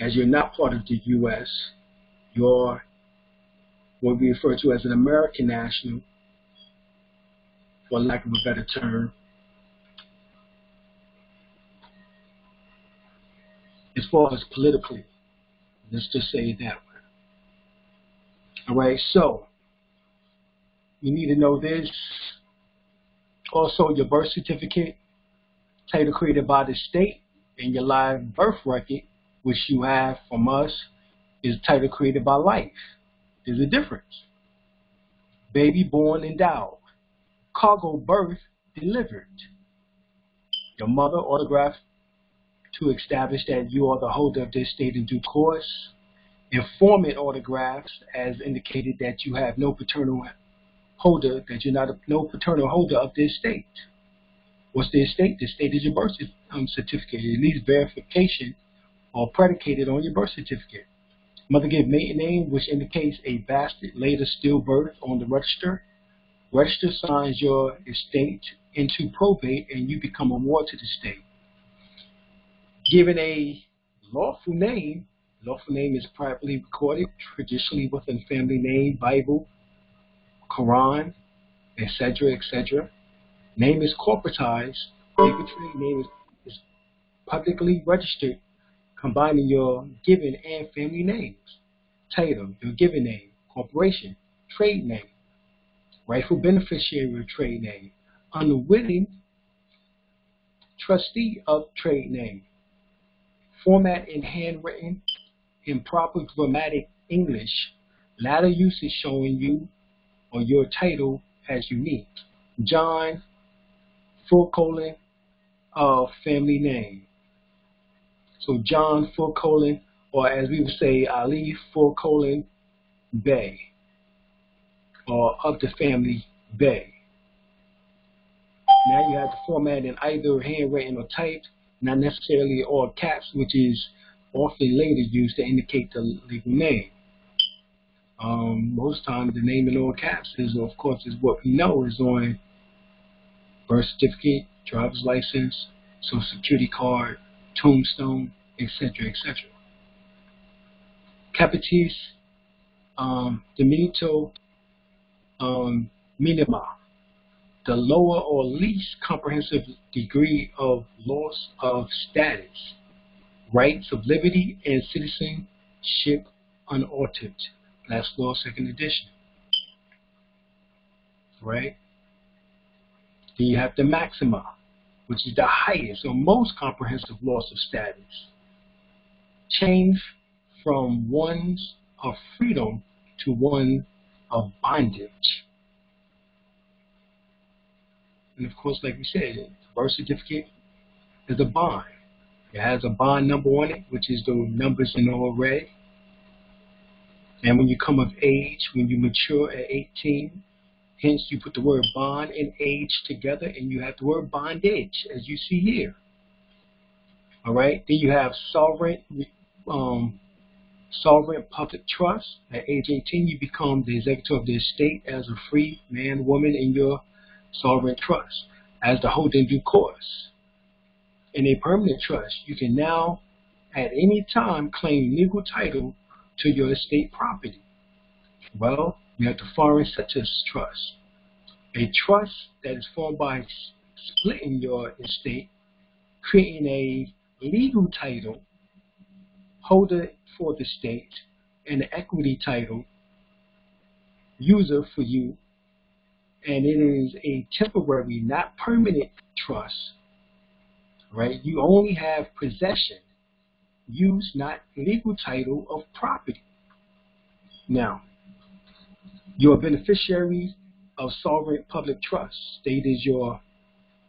as you're not part of the U.S., you're what we refer to as an American national, for lack of a better term. As far as politically, let's just say that way. All right, so you need to know this. Also, your birth certificate title created by the state and your live birth record, which you have from us, is title created by life. There's a difference. Baby born endowed. Cargo birth delivered. Your mother autographed to establish that you are the holder of this state in due course. Informant autographs as indicated that you have no paternal holder, that you're not a, no paternal holder of this state. What's the estate? The estate is your birth um, certificate. It needs verification or predicated on your birth certificate. Mother gave maiden name, which indicates a bastard later stillbirth on the register. Register signs your estate into probate and you become a ward to the state. Given a lawful name, lawful name is privately recorded, traditionally within family name, Bible, Quran, etc., etc. Name is corporatized. Dignitary name is, is publicly registered, combining your given and family names. Title, your given name, corporation, trade name, rightful beneficiary of trade name, unwitting trustee of trade name. Format in handwritten, in proper grammatic English, latter usage showing you or your title as unique. John full colon of family name. So John full colon, or as we would say, Ali full colon Bey, or of the family Bey. Now you have the format in either handwritten or typed, not necessarily all caps, which is often later used to indicate the legal name. Um, most times the name in all caps is, of course, is what we know is on birth certificate, driver's license, social security card, tombstone, etc., etc. Capitis um, um, minima, the lower or least comprehensive degree of loss of status, rights of liberty and citizenship unaltered. Black's Law, second edition. Right? Then you have the maxima, which is the highest or most comprehensive loss of status. Change from one's of freedom to one of bondage. And of course, like we said, the birth certificate is a bond. It has a bond number on it, which is the numbers in the array. And when you come of age, when you mature at 18, hence you put the word bond and age together, and you have the word bondage, as you see here. All right. Then you have sovereign, um, sovereign public trust. At age 18, you become the executor of the estate as a free man, woman in your sovereign trust, as the holding due course. In a permanent trust, you can now, at any time, claim legal title to your estate property. Well, you have the foreign successors trust, a trust that is formed by splitting your estate, creating a legal title holder for the state and an equity title user for you and it is a temporary not permanent trust right? You only have possession. Use not legal title of property. Now you're beneficiary of sovereign public trust state is your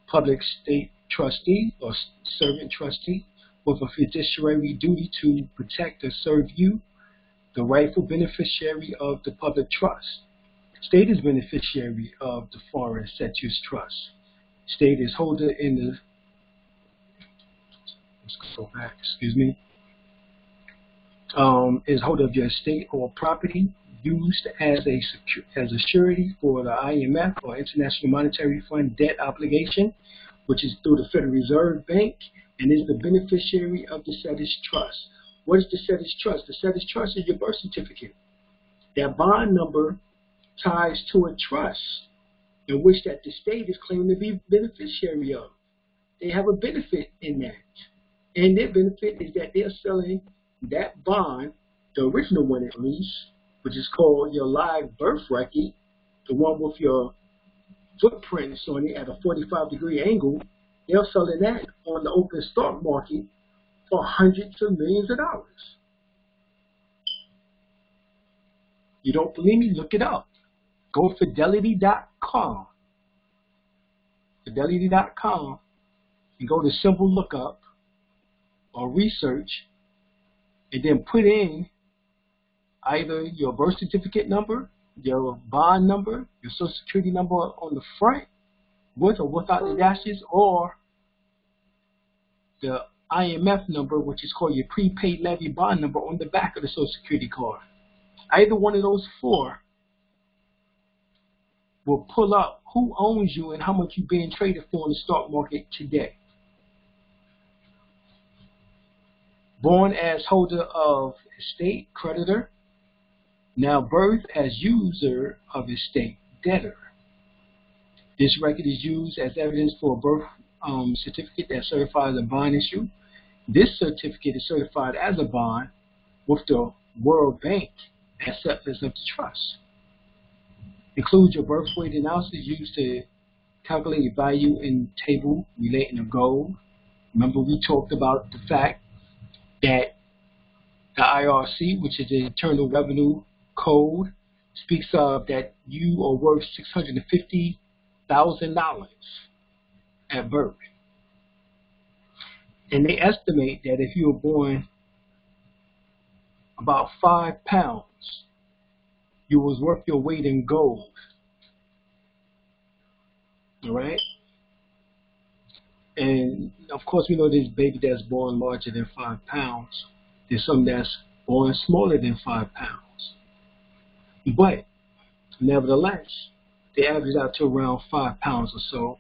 public state trustee or servant trustee with a fiduciary duty to protect or serve you, the rightful beneficiary of the public trust. State is beneficiary of the foreign use trust. State is holder in the let's go back, excuse me. Um, is holder of your estate or property used as a as a surety for the IMF or International Monetary Fund debt obligation which is through the Federal Reserve Bank and is the beneficiary of the SEDIS Trust. What is the SEDIS Trust? The SEDIS Trust is your birth certificate. That bond number ties to a trust in which that the state is claiming to be beneficiary of. They have a benefit in that. And their benefit is that they're selling that bond, the original one at least, which is called your live birth record, the one with your footprints on it at a 45 degree angle, they're selling that on the open stock market for hundreds of millions of dollars. You don't believe me? Look it up. Go fidelity.com. Fidelity.com and go to simple lookup or research and then put in either your birth certificate number your bond number, your social security number on the front, with or without the dashes, or the IMF number, which is called your prepaid levy bond number on the back of the social security card. Either one of those four will pull up who owns you and how much you're being traded for in the stock market today. Born as holder of estate, creditor, now birth as user of estate debtor. This record is used as evidence for a birth um, certificate that certifies a bond issue. This certificate is certified as a bond with the World Bank as acceptance of the trust. Includes your birth weight analysis used to calculate your value in table relating to gold. Remember we talked about the fact that the IRC, which is the Internal Revenue code speaks of that you are worth $650,000 at birth. And they estimate that if you were born about five pounds, you was worth your weight in gold. All right? And of course, we know there's baby that's born larger than five pounds. There's some that's born smaller than five pounds. But nevertheless, they average out to around five pounds or so.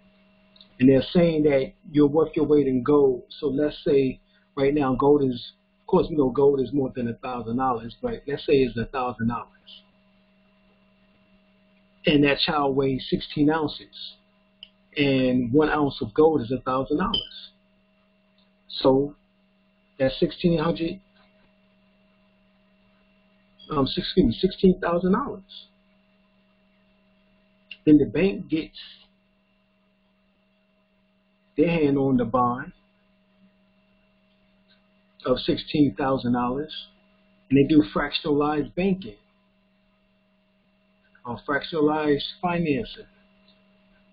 And they're saying that you're worth your weight in gold. So let's say right now gold is, of course, we know gold is more than a thousand dollars, but let's say it's a thousand dollars. And that child weighs 16 ounces. And one ounce of gold is a thousand dollars. So that's 1600 um, excuse me, sixteen thousand dollars. Then the bank gets their hand on the bond of sixteen thousand dollars, and they do fractionalized banking or fractionalized financing,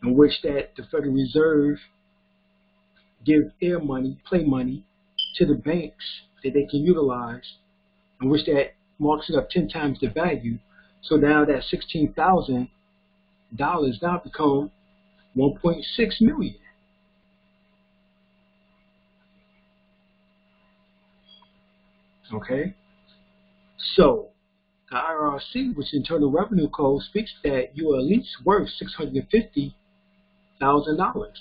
in which that the Federal Reserve give their money, play money, to the banks that they can utilize, in which that marks it up ten times the value. So now that sixteen thousand dollars now become one point six million. Okay? So, the IRC, which Internal Revenue Code, speaks that you are at least worth $650,000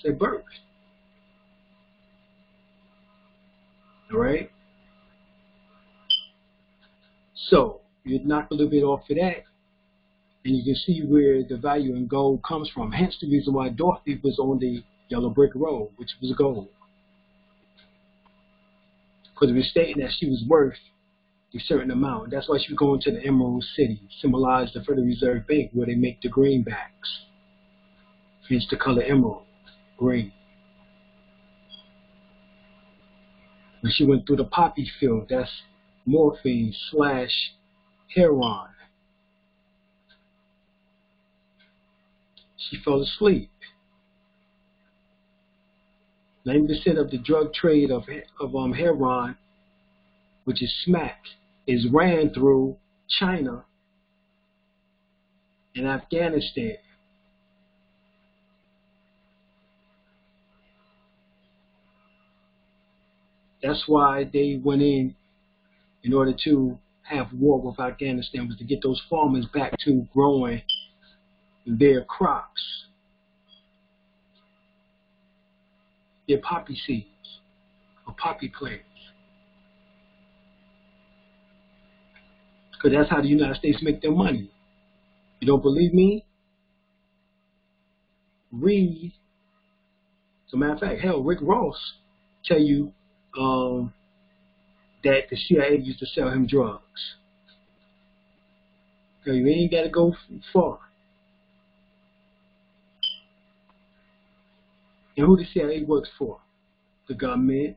at birth. All right? So, you knock a little bit off of that, and you can see where the value in gold comes from. Hence the reason why Dorothy was on the yellow brick road, which was gold because it was stating that she was worth a certain amount. That's why she was going to the Emerald City, symbolized the Federal Reserve Bank, where they make the greenbacks. Hence the color emerald, green. When she went through the poppy field, that's morphine slash heroin. She fell asleep. 90% of the drug trade of, of um, heroin, which is smack, is ran through China and Afghanistan. That's why they went in in order to have war with Afghanistan was to get those farmers back to growing their crops. their poppy seeds or poppy plants. Because that's how the United States make their money. You don't believe me? Read. As a matter of fact, hell, Rick Ross tell you um, that the CIA used to sell him drugs. So you ain't got to go far. And who the CIA works for? The government.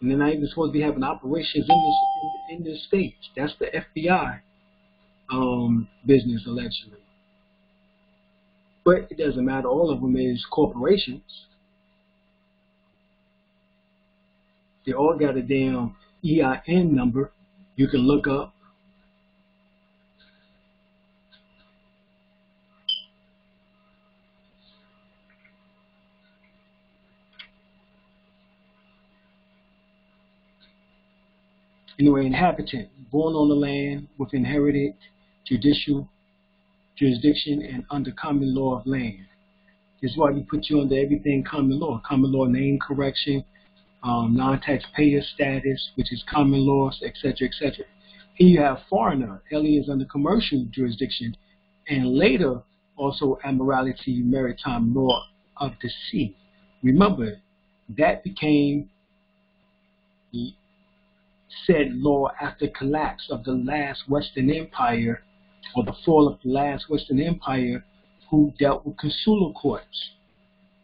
And they're not even supposed to be having operations in this in, in this states. That's the FBI um, business allegedly. But it doesn't matter. All of them is corporations. They all got a damn EIN number you can look up were inhabitant, born on the land with inherited judicial jurisdiction and under common law of land. This is why we put you under everything common law. Common law name correction, um, non-taxpayer status, which is common laws, etc., etc. Here you have foreigner, aliens under commercial jurisdiction, and later also admiralty maritime law of the sea. Remember, that became the said law after collapse of the last Western Empire or the fall of the last Western Empire who dealt with consular courts,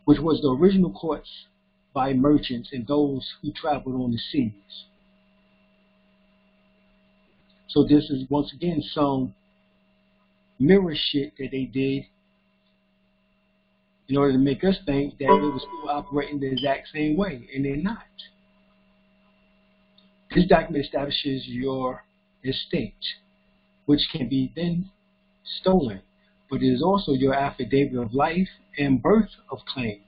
which was the original courts by merchants and those who traveled on the seas. So this is once again some mirror shit that they did in order to make us think that they were still operating the exact same way, and they're not. This document establishes your estate, which can be then stolen, but it is also your affidavit of life and birth of claim.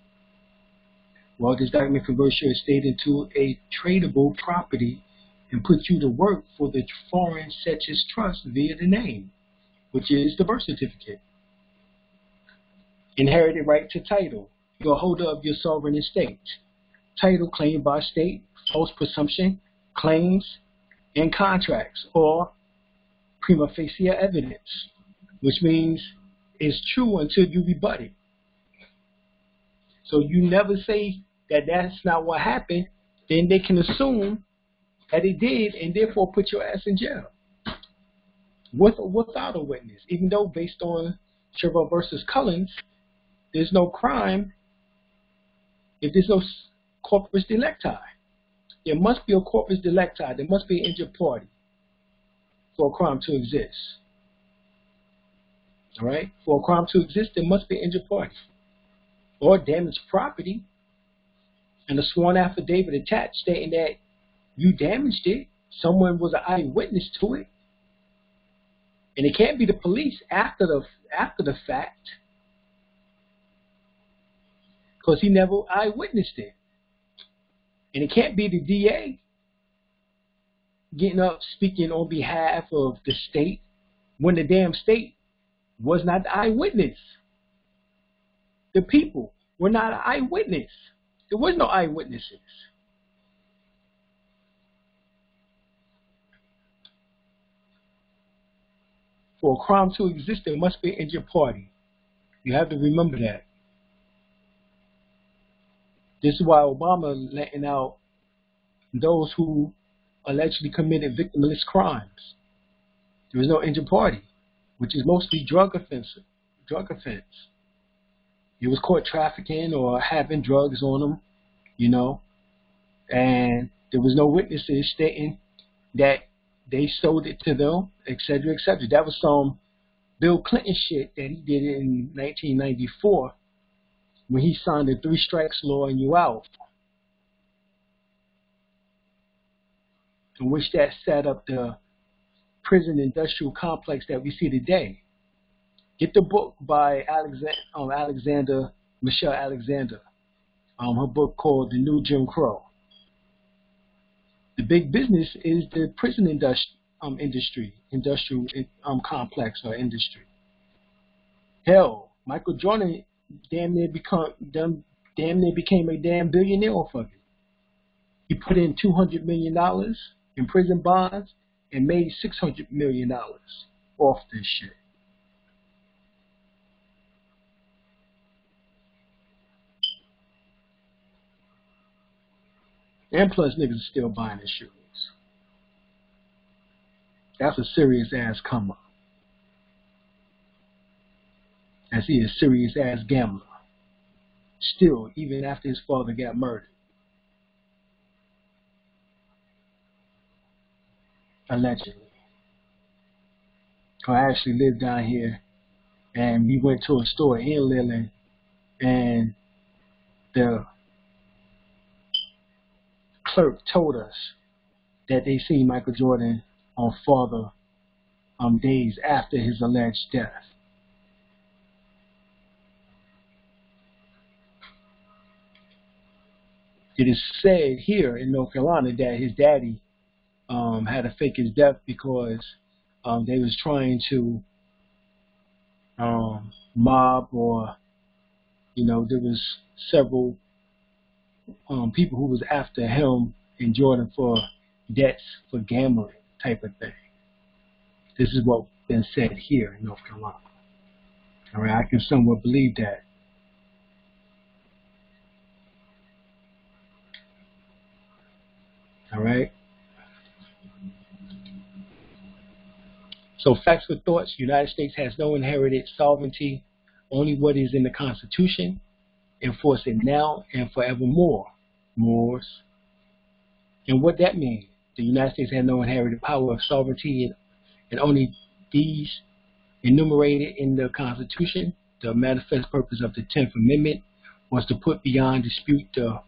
Well, this document converts your estate into a tradable property and puts you to work for the foreign Setches Trust via the name, which is the birth certificate. Inherited right to title. You're a holder of your sovereign estate. Title claimed by state, false presumption, claims and contracts or prima facie evidence, which means it's true until you rebut it. So you never say that that's not what happened, then they can assume that it did and therefore put your ass in jail. With or without a witness, even though based on Chevron versus Collins, there's no crime if there's no corpus delicti. There must be a corpus delicti. There must be an injured party for a crime to exist. All right? For a crime to exist, there must be an injured party. Or damaged property and a sworn affidavit attached stating that you damaged it, someone was an eyewitness to it, and it can't be the police after the after the fact because he never eyewitnessed it. And it can't be the DA getting up speaking on behalf of the state when the damn state was not the eyewitness. The people were not an eyewitness. There was no eyewitnesses. For a crime to exist, there must be an injured party. You have to remember that. This is why Obama letting out those who allegedly committed victimless crimes. There was no injured party, which is mostly drug offense. Drug offense. He was caught trafficking or having drugs on him, you know, and there was no witnesses stating that they sold it to them, etc., etc. That was some Bill Clinton shit that he did in 1994 when he signed the three strikes law and you out. In which that set up the prison industrial complex that we see today. Get the book by Alexander, um, Alexander Michelle Alexander. Um, her book called The New Jim Crow. The big business is the prison industry, um, industry industrial um, complex or industry. Hell, Michael Jordan damn near become damn, damn near became a damn billionaire off of it. He put in two hundred million dollars in prison bonds and made six hundred million dollars off this shit. And plus niggas are still buying his shoes. That's a serious ass come up. As he is a serious ass gambler. Still, even after his father got murdered. Allegedly. I actually lived down here and we went to a store in Leland and the clerk told us that they seen Michael Jordan on Father um, days after his alleged death. It is said here in North Carolina that his daddy um, had to fake his death because um, they was trying to um, mob or you know there was several um, people who was after him and Jordan for debts for gambling type of thing. This is what been said here in North Carolina. All right, I can somewhat believe that. All right. So facts for thoughts, United States has no inherited sovereignty, only what is in the Constitution, enforce it now and forevermore. Moors. And what that means, the United States has no inherited power of sovereignty and, only these enumerated in the Constitution, the manifest purpose of the Tenth Amendment was to put beyond dispute the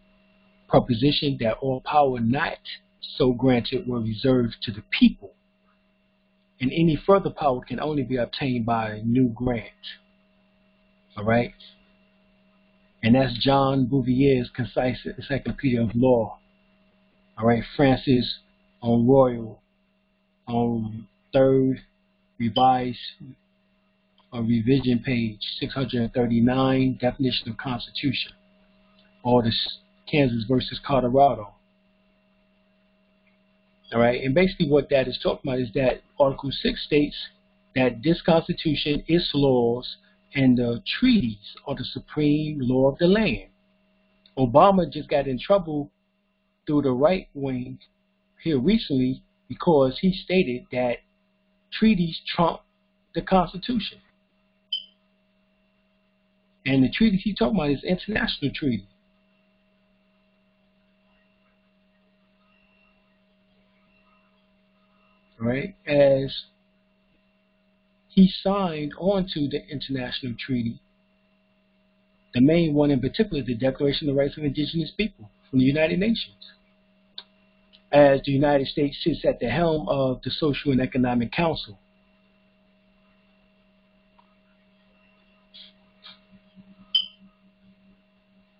proposition that all power not so granted were reserved to the people and any further power can only be obtained by a new grant. All right? And that's John Bouvier's Concise Encyclopedia of Law. All right, Francis on Royal on third revised or revision page 639 definition of constitution All this Kansas versus Colorado all right, and basically what that is talking about is that Article 6 states that this Constitution, its laws, and the treaties are the supreme law of the land. Obama just got in trouble through the right wing here recently because he stated that treaties trump the Constitution. And the treaties he's talking about is international treaties. right, as he signed onto the international treaty the main one in particular, the Declaration of the Rights of Indigenous People from the United Nations. As the United States sits at the helm of the Social and Economic Council.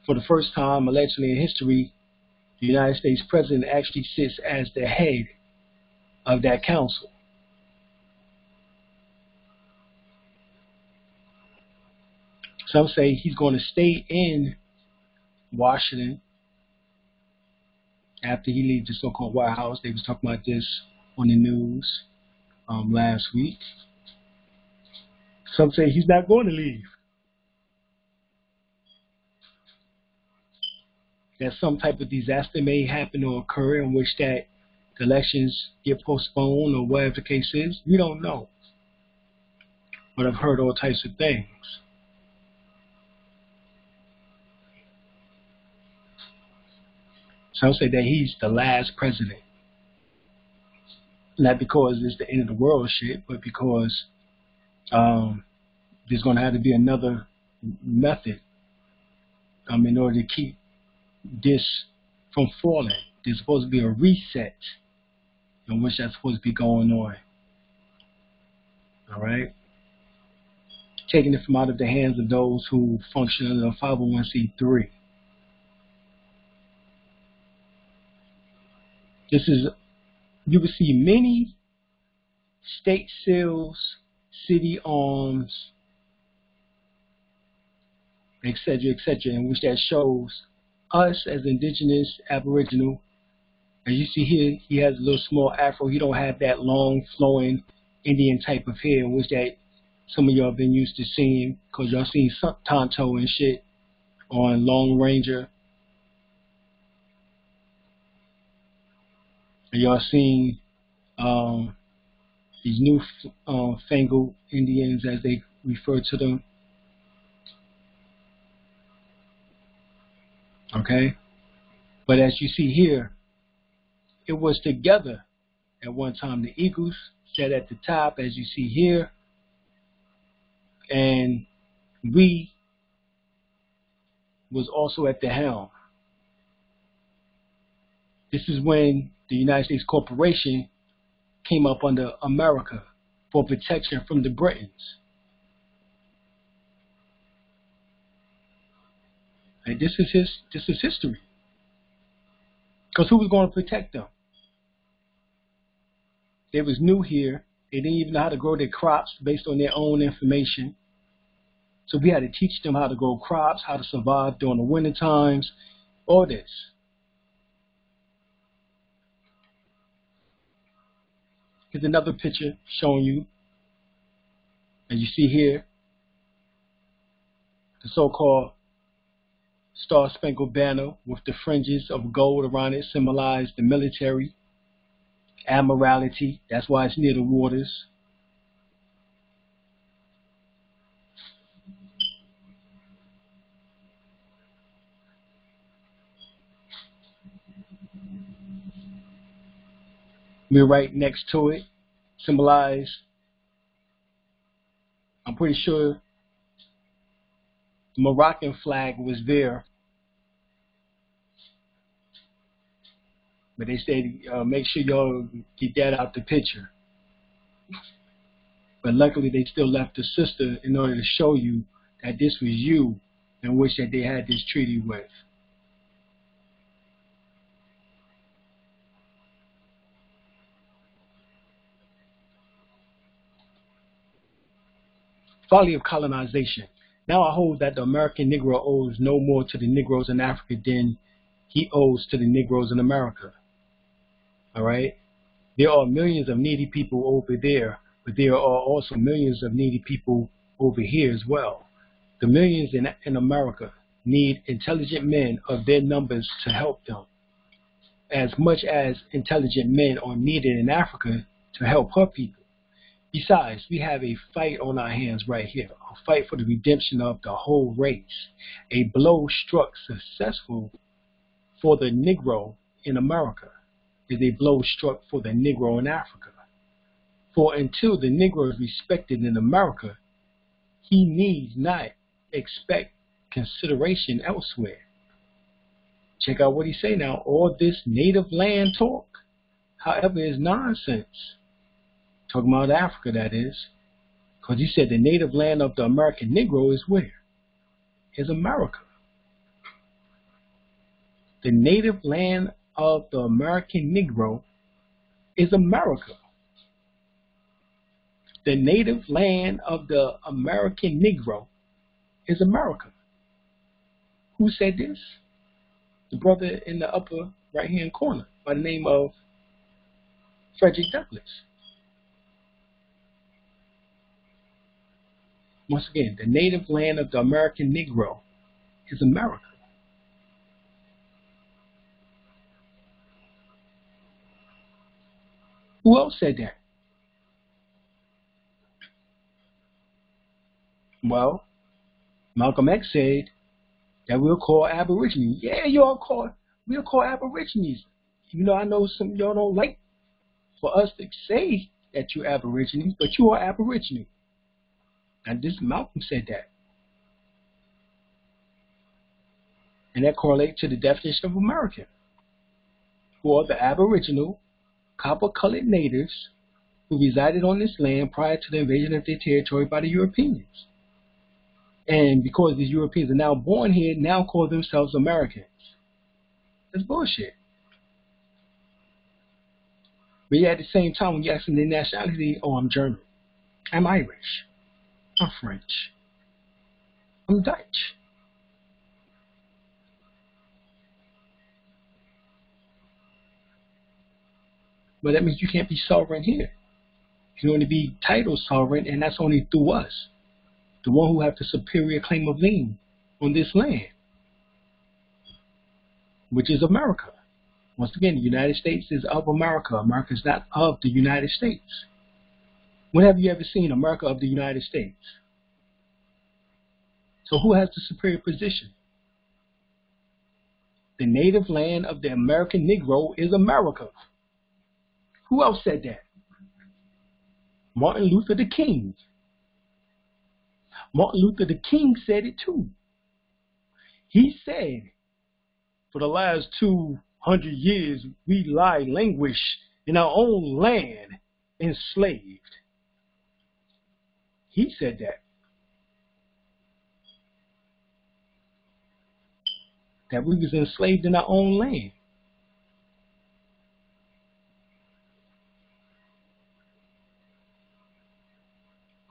For the first time, allegedly in history, the United States President actually sits as the head of that council. Some say he's going to stay in Washington after he leaves the so-called White House. They was talking about this on the news um, last week. Some say he's not going to leave. That some type of disaster may happen or occur in which that elections get postponed or whatever the case is. We don't know. But I've heard all types of things. Some say that he's the last president. Not because it's the end of the world shit, but because um, there's going to have to be another method um, in order to keep this from falling. There's supposed to be a reset in which that's supposed to be going on. All right? Taking it from out of the hands of those who function under a 501c3. This is, you will see many state seals, city arms, etc., etc., in which that shows us as indigenous, aboriginal. As you see here, he has a little small afro. He don't have that long, flowing Indian type of hair, in which that some of y'all been used to seeing, because y'all seen some Tonto and shit on Lone Ranger y'all seen um, these new uh, fangled Indians, as they refer to them. Okay? But as you see here, it was together at one time. The Eagles sat at the top, as you see here. And we was also at the helm. This is when the United States Corporation came up under America for protection from the Britons. And this is his this is history. Because who was going to protect them? They was new here. They didn't even know how to grow their crops based on their own information. So we had to teach them how to grow crops, how to survive during the winter times, all this. Here's another picture showing you, as you see here, the so-called Star Spangled Banner with the fringes of gold around it symbolize the military, admiralty. That's why it's near the waters. We're right next to it, symbolize. I'm pretty sure the Moroccan flag was there. But they said, uh, make sure y'all get that out the picture. But luckily, they still left the sister in order to show you that this was you and which that they had this treaty with. Folly of colonization. Now I hold that the American Negro owes no more to the Negroes in Africa than he owes to the Negroes in America. All right? There are millions of needy people over there, but there are also millions of needy people over here as well. The millions in, in America need intelligent men of their numbers to help them, as much as intelligent men are needed in Africa to help her people. Besides, we have a fight on our hands right here, a fight for the redemption of the whole race, a blow struck successful for the Negro in America is a blow struck for the Negro in Africa. For until the Negro is respected in America, he needs not expect consideration elsewhere. Check out what he say now. All this native land talk, however, is nonsense. Talking about Africa, that is. Because you said the native land of the American Negro is where? Is America. The native land of the American Negro is America. The native land of the American Negro is America. Who said this? The brother in the upper right hand corner by the name of Frederick Douglass. Once again, the native land of the American Negro is America. Who else said that? Well, Malcolm X said that we'll call Aborigines. Yeah, y'all call we'll call Aborigines. You know, I know some y'all don't like for us to say that you're Aborigines, but you are Aboriginal. And this Malcolm said that. And that correlates to the definition of American, who are the Aboriginal, copper-colored natives who resided on this land prior to the invasion of their territory by the Europeans. And because these Europeans are now born here, now call themselves Americans. That's bullshit. But yet at the same time, when you ask them their nationality, oh, I'm German. I'm Irish. French. I'm Dutch. But that means you can't be sovereign here. You can only be title sovereign, and that's only through us the one who have the superior claim of lien on this land, which is America. Once again, the United States is of America. America is not of the United States. When have you ever seen America of the United States? So who has the superior position? The native land of the American Negro is America. Who else said that? Martin Luther the King. Martin Luther the King said it too. He said, for the last 200 years, we lie languish in our own land, enslaved. He said that. That we was enslaved in our own land.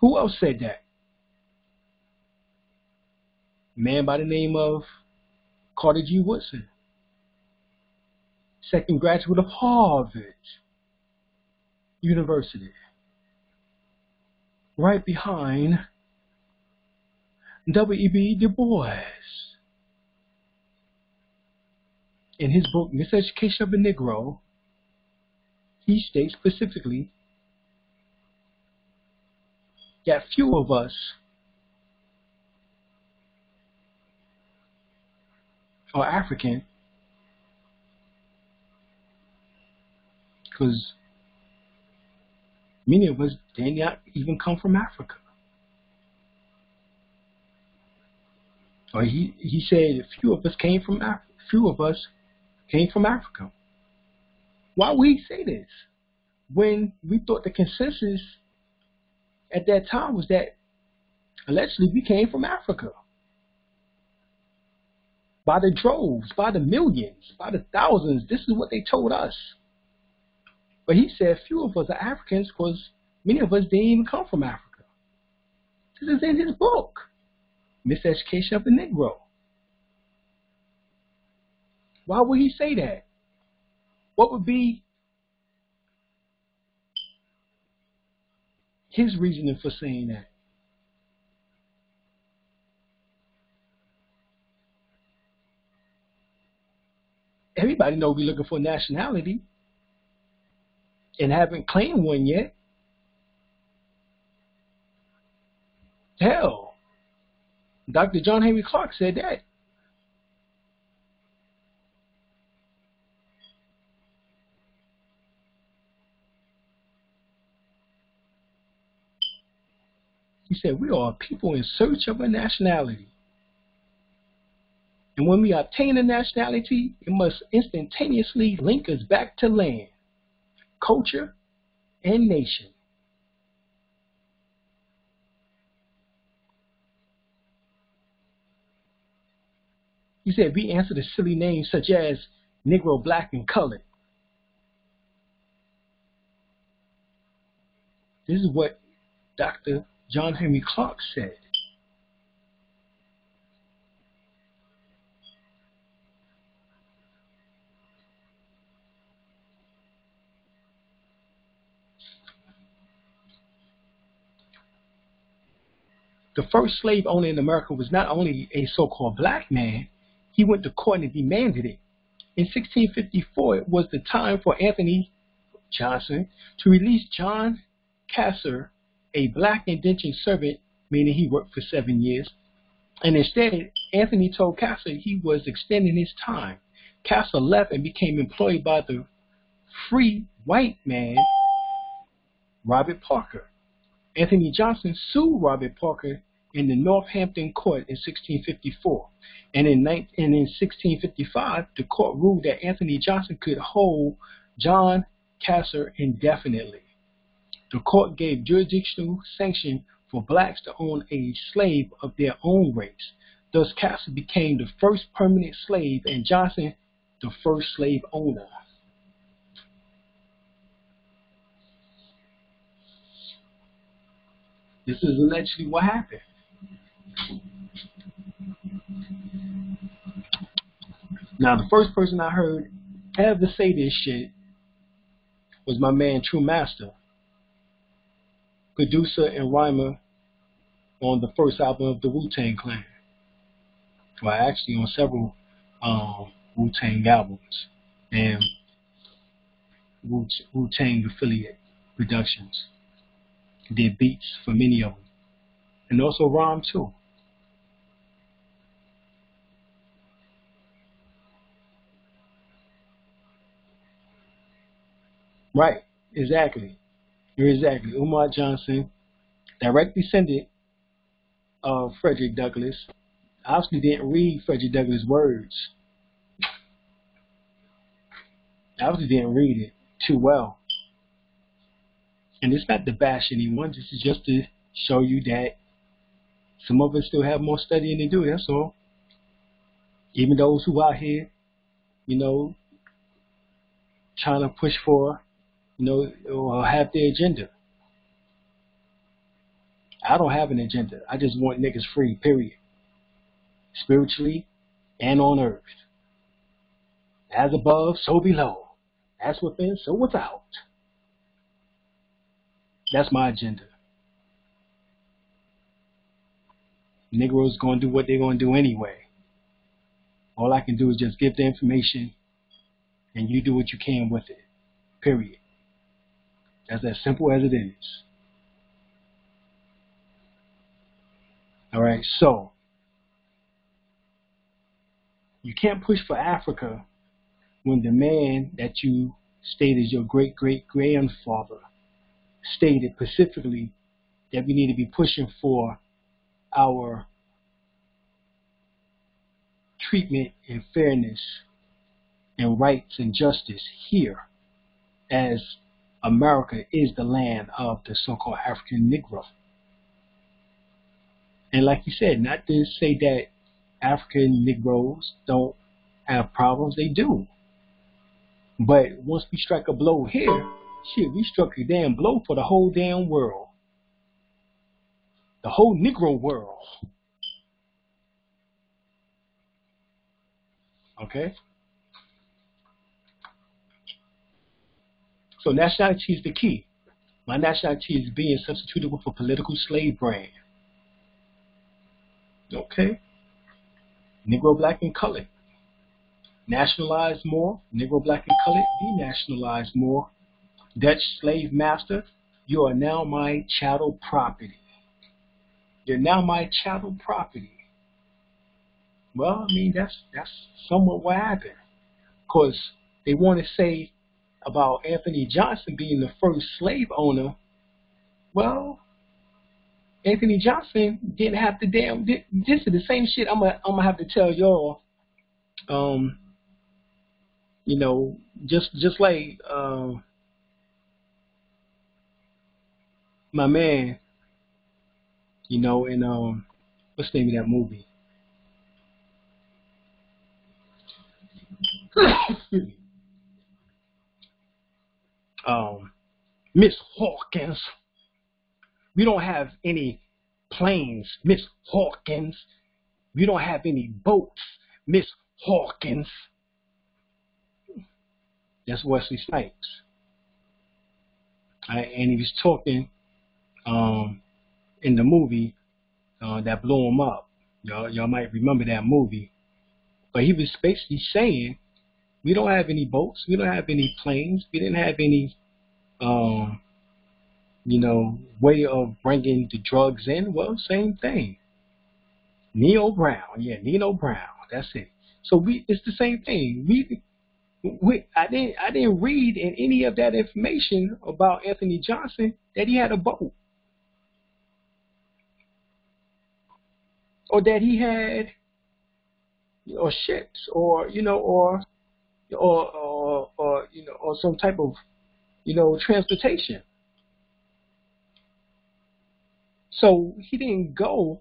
Who else said that? man by the name of Carter G. Woodson, second graduate of Harvard University, right behind W.E.B. Du Bois. In his book, Miseducation of the Negro, he states specifically that few of us are African because many of us did not even come from Africa. Or he, he said a few of us came from Af- few of us came from Africa. Why would he say this? When we thought the consensus at that time was that allegedly we came from Africa by the droves, by the millions, by the thousands. This is what they told us. But he said few of us are Africans because many of us didn't even come from Africa. This is in his book, Miseducation of the Negro. Why would he say that? What would be his reasoning for saying that? everybody know we're looking for nationality and haven't claimed one yet. Hell, Dr. John Henrik Clarke said that. He said, We are people in search of a nationality. And when we obtain a nationality, it must instantaneously link us back to land, culture, and nation. He said, we answer to silly names such as Negro, black, and colored. This is what Dr. John Henry Clarke said. The first slave owner in America was not only a so-called black man, he went to court and demanded it. In 1654, it was the time for Anthony Johnson to release John Casor, a black indentured servant, meaning he worked for seven years. And instead, Anthony told Casor he was extending his time. Casor left and became employed by the free white man, Robert Parker. Anthony Johnson sued Robert Parker in the Northampton Court in 1654. And in, 19, and in 1655, the court ruled that Anthony Johnson could hold John Casor indefinitely. The court gave jurisdictional sanction for blacks to own a slave of their own race. Thus, Casor became the first permanent slave and Johnson the first slave owner. This is allegedly what happened. Now, the first person I heard ever say this shit was my man True Master, producer and rhymer on the first album of the Wu Tang Clan. Well, actually, on several um, Wu Tang albums and Wu Tang affiliate productions. Did beats for many of them, and also rhyme too. Right, exactly. Exactly. Umar Johnson direct descendant uh, Frederick Douglass. Obviously didn't read Frederick Douglass' words. I obviously didn't read it too well. And it's not to bash anyone, this is just to show you that some of us still have more studying to do, that's all. Even those who out here, you know, trying to push for you know, or uh, have their agenda. I don't have an agenda. I just want niggas free, period. Spiritually and on earth. As above, so below. As within, so without. That's my agenda. Negroes to do what they're to do anyway. All I can do is just give the information and you do what you can with it. Period. That's as simple as it is. All right, so you can't push for Africa when the man that you stated your great great grandfather stated specifically that we need to be pushing for our treatment and fairness and rights and justice here as America is the land of the so-called African Negro. And like you said, not to say that African Negroes don't have problems, they do. But once we strike a blow here, shit, we struck a damn blow for the whole damn world. The whole Negro world. Okay? So nationality is the key. My nationality is being substitutable for political slave brand. Okay? Negro, black, and colored. Nationalize more. Negro, black, and colored. Denationalize more. Dutch slave master, you are now my chattel property. You're now my chattel property. Well, I mean, that's that's somewhat what happened. Because they want to say about Anthony Johnson being the first slave owner, well, Anthony Johnson didn't have to damn. This is the same shit I'm gonna I'm gonna have to tell y'all um, you know, just just like uh, my man, you know, in um, what's the name of that movie? um, Miss Hawkins. We don't have any planes, Miss Hawkins. We don't have any boats, Miss Hawkins. That's Wesley Snipes. I, and he was talking um, in the movie uh, that blew him up. Y'all, y'all might remember that movie. But he was basically saying, we don't have any boats, we don't have any planes, we didn't have any um, you know, way of bringing the drugs in, well, same thing. Nino Brown, yeah, Nino Brown, that's it. So we, it's the same thing. We, we, I didn't, I didn't read in any of that information about Anthony Johnson that he had a boat, or that he had, or ships, or you know, or, or, or, or you know, or some type of, you know, transportation. So he didn't go.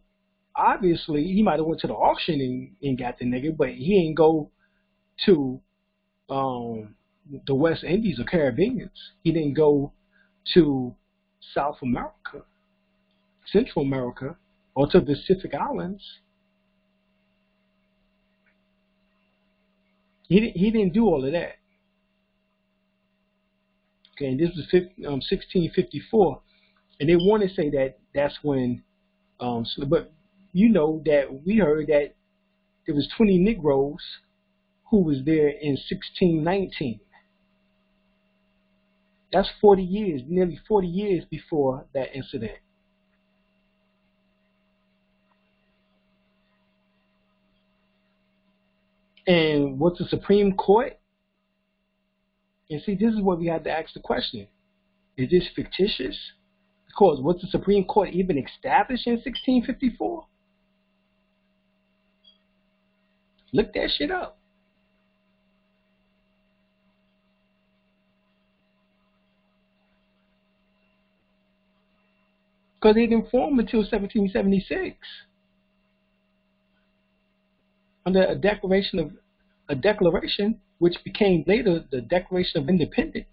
Obviously, he might have went to the auction and, and got the nigga, but he didn't go to um, the West Indies or Caribbeans. He didn't go to South America, Central America, or to the Pacific Islands. He didn't, he didn't do all of that. Okay, and this was 15, um, 1654 and they want to say that that's when, um, but you know that we heard that there was 20 Negroes who was there in 1619. That's 40 years, nearly 40 years before that incident. And what's the Supreme Court? And see, this is what we have to ask the question. Is this fictitious? Because was the Supreme Court even established in 1654? Look that shit up. Because it didn't form until 1776 under a declaration of a declaration which became later the Declaration of Independence.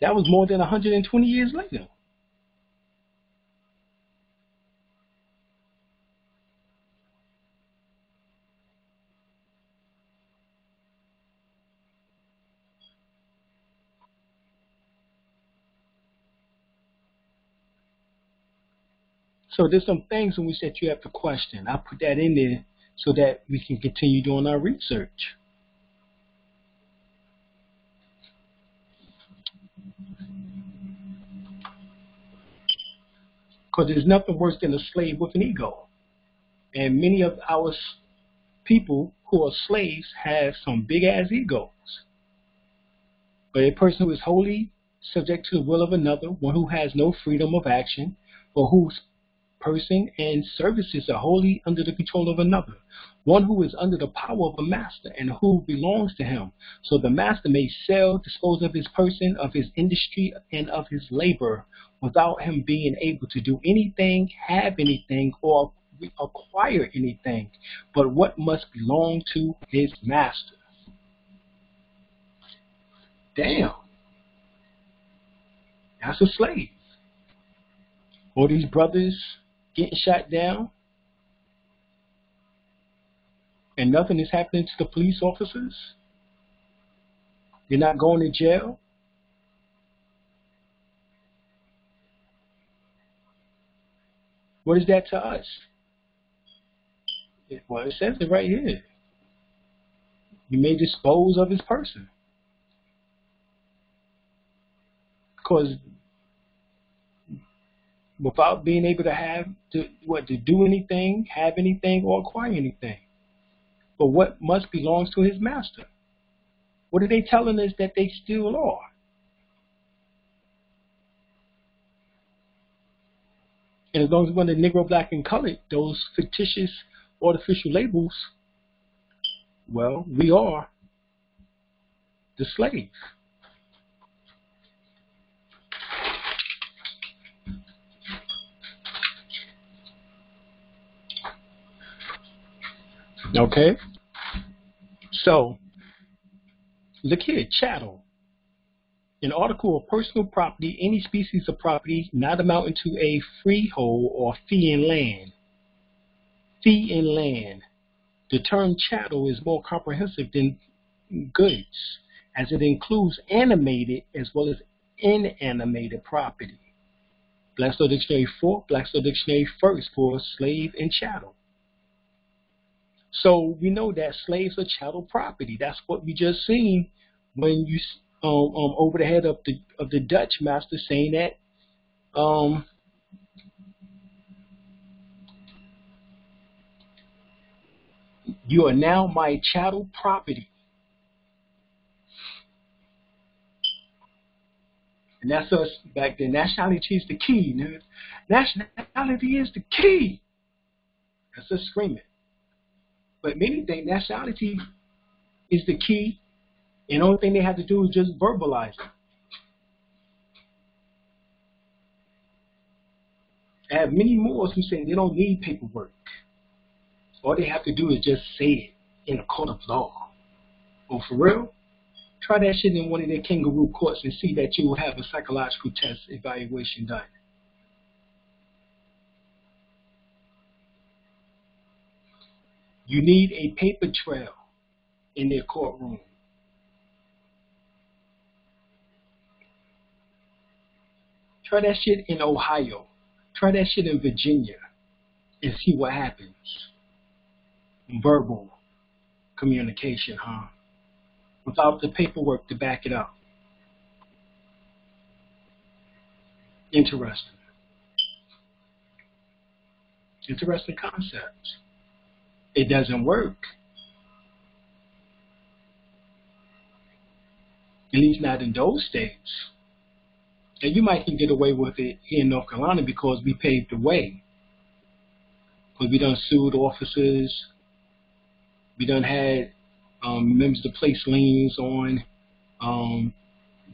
That was more than 120 years later. So there's some things in which that you have to question. I put that in there so that we can continue doing our research. Because there's nothing worse than a slave with an ego. And many of our people who are slaves have some big ass egos. But a person who is wholly subject to the will of another, one who has no freedom of action, or whose person and services are wholly under the control of another, one who is under the power of a master and who belongs to him. So the master may sell, dispose of his person, of his industry, and of his labor without him being able to do anything, have anything, or acquire anything, but what must belong to his master. Damn. That's a slave. All these brothers getting shot down and nothing is happening to the police officers. They're not going to jail. What is that to us? Well, it says it right here. You may dispose of his person. Because without being able to have to what to do anything, have anything, or acquire anything. But what must belongs to his master? What are they telling us that they still are? And as long as we're the Negro, Black, and Colored, those fictitious artificial labels, well, we are the slaves. Okay? So, look here, chattel. An article of personal property, any species of property not amounting to a freehold or fee in land. Fee in land. The term chattel is more comprehensive than goods, as it includes animated as well as inanimated property. Black's Law Dictionary 4, Black's Law Dictionary first for slave and chattel. So we know that slaves are chattel property. That's what we just seen when you um, um, over the head of the of the Dutch master saying that um, you are now my chattel property. And that's us back then. Nationality is the key. Nationality is the key. That's us screaming. But many think nationality is the key, and the only thing they have to do is just verbalize it. I have many Moors who say they don't need paperwork. All they have to do is just say it in a court of law. Oh, for real? Try that shit in one of their kangaroo courts and see that you will have a psychological test evaluation done. You need a paper trail in their courtroom. Try that shit in Ohio. Try that shit in Virginia and see what happens. Verbal communication, huh? Without the paperwork to back it up. Interesting. Interesting concepts it doesn't work. At least not in those states. And you might can get away with it here in North Carolina because we paved the way. Because we done sued officers. We done had um, members to place liens on um,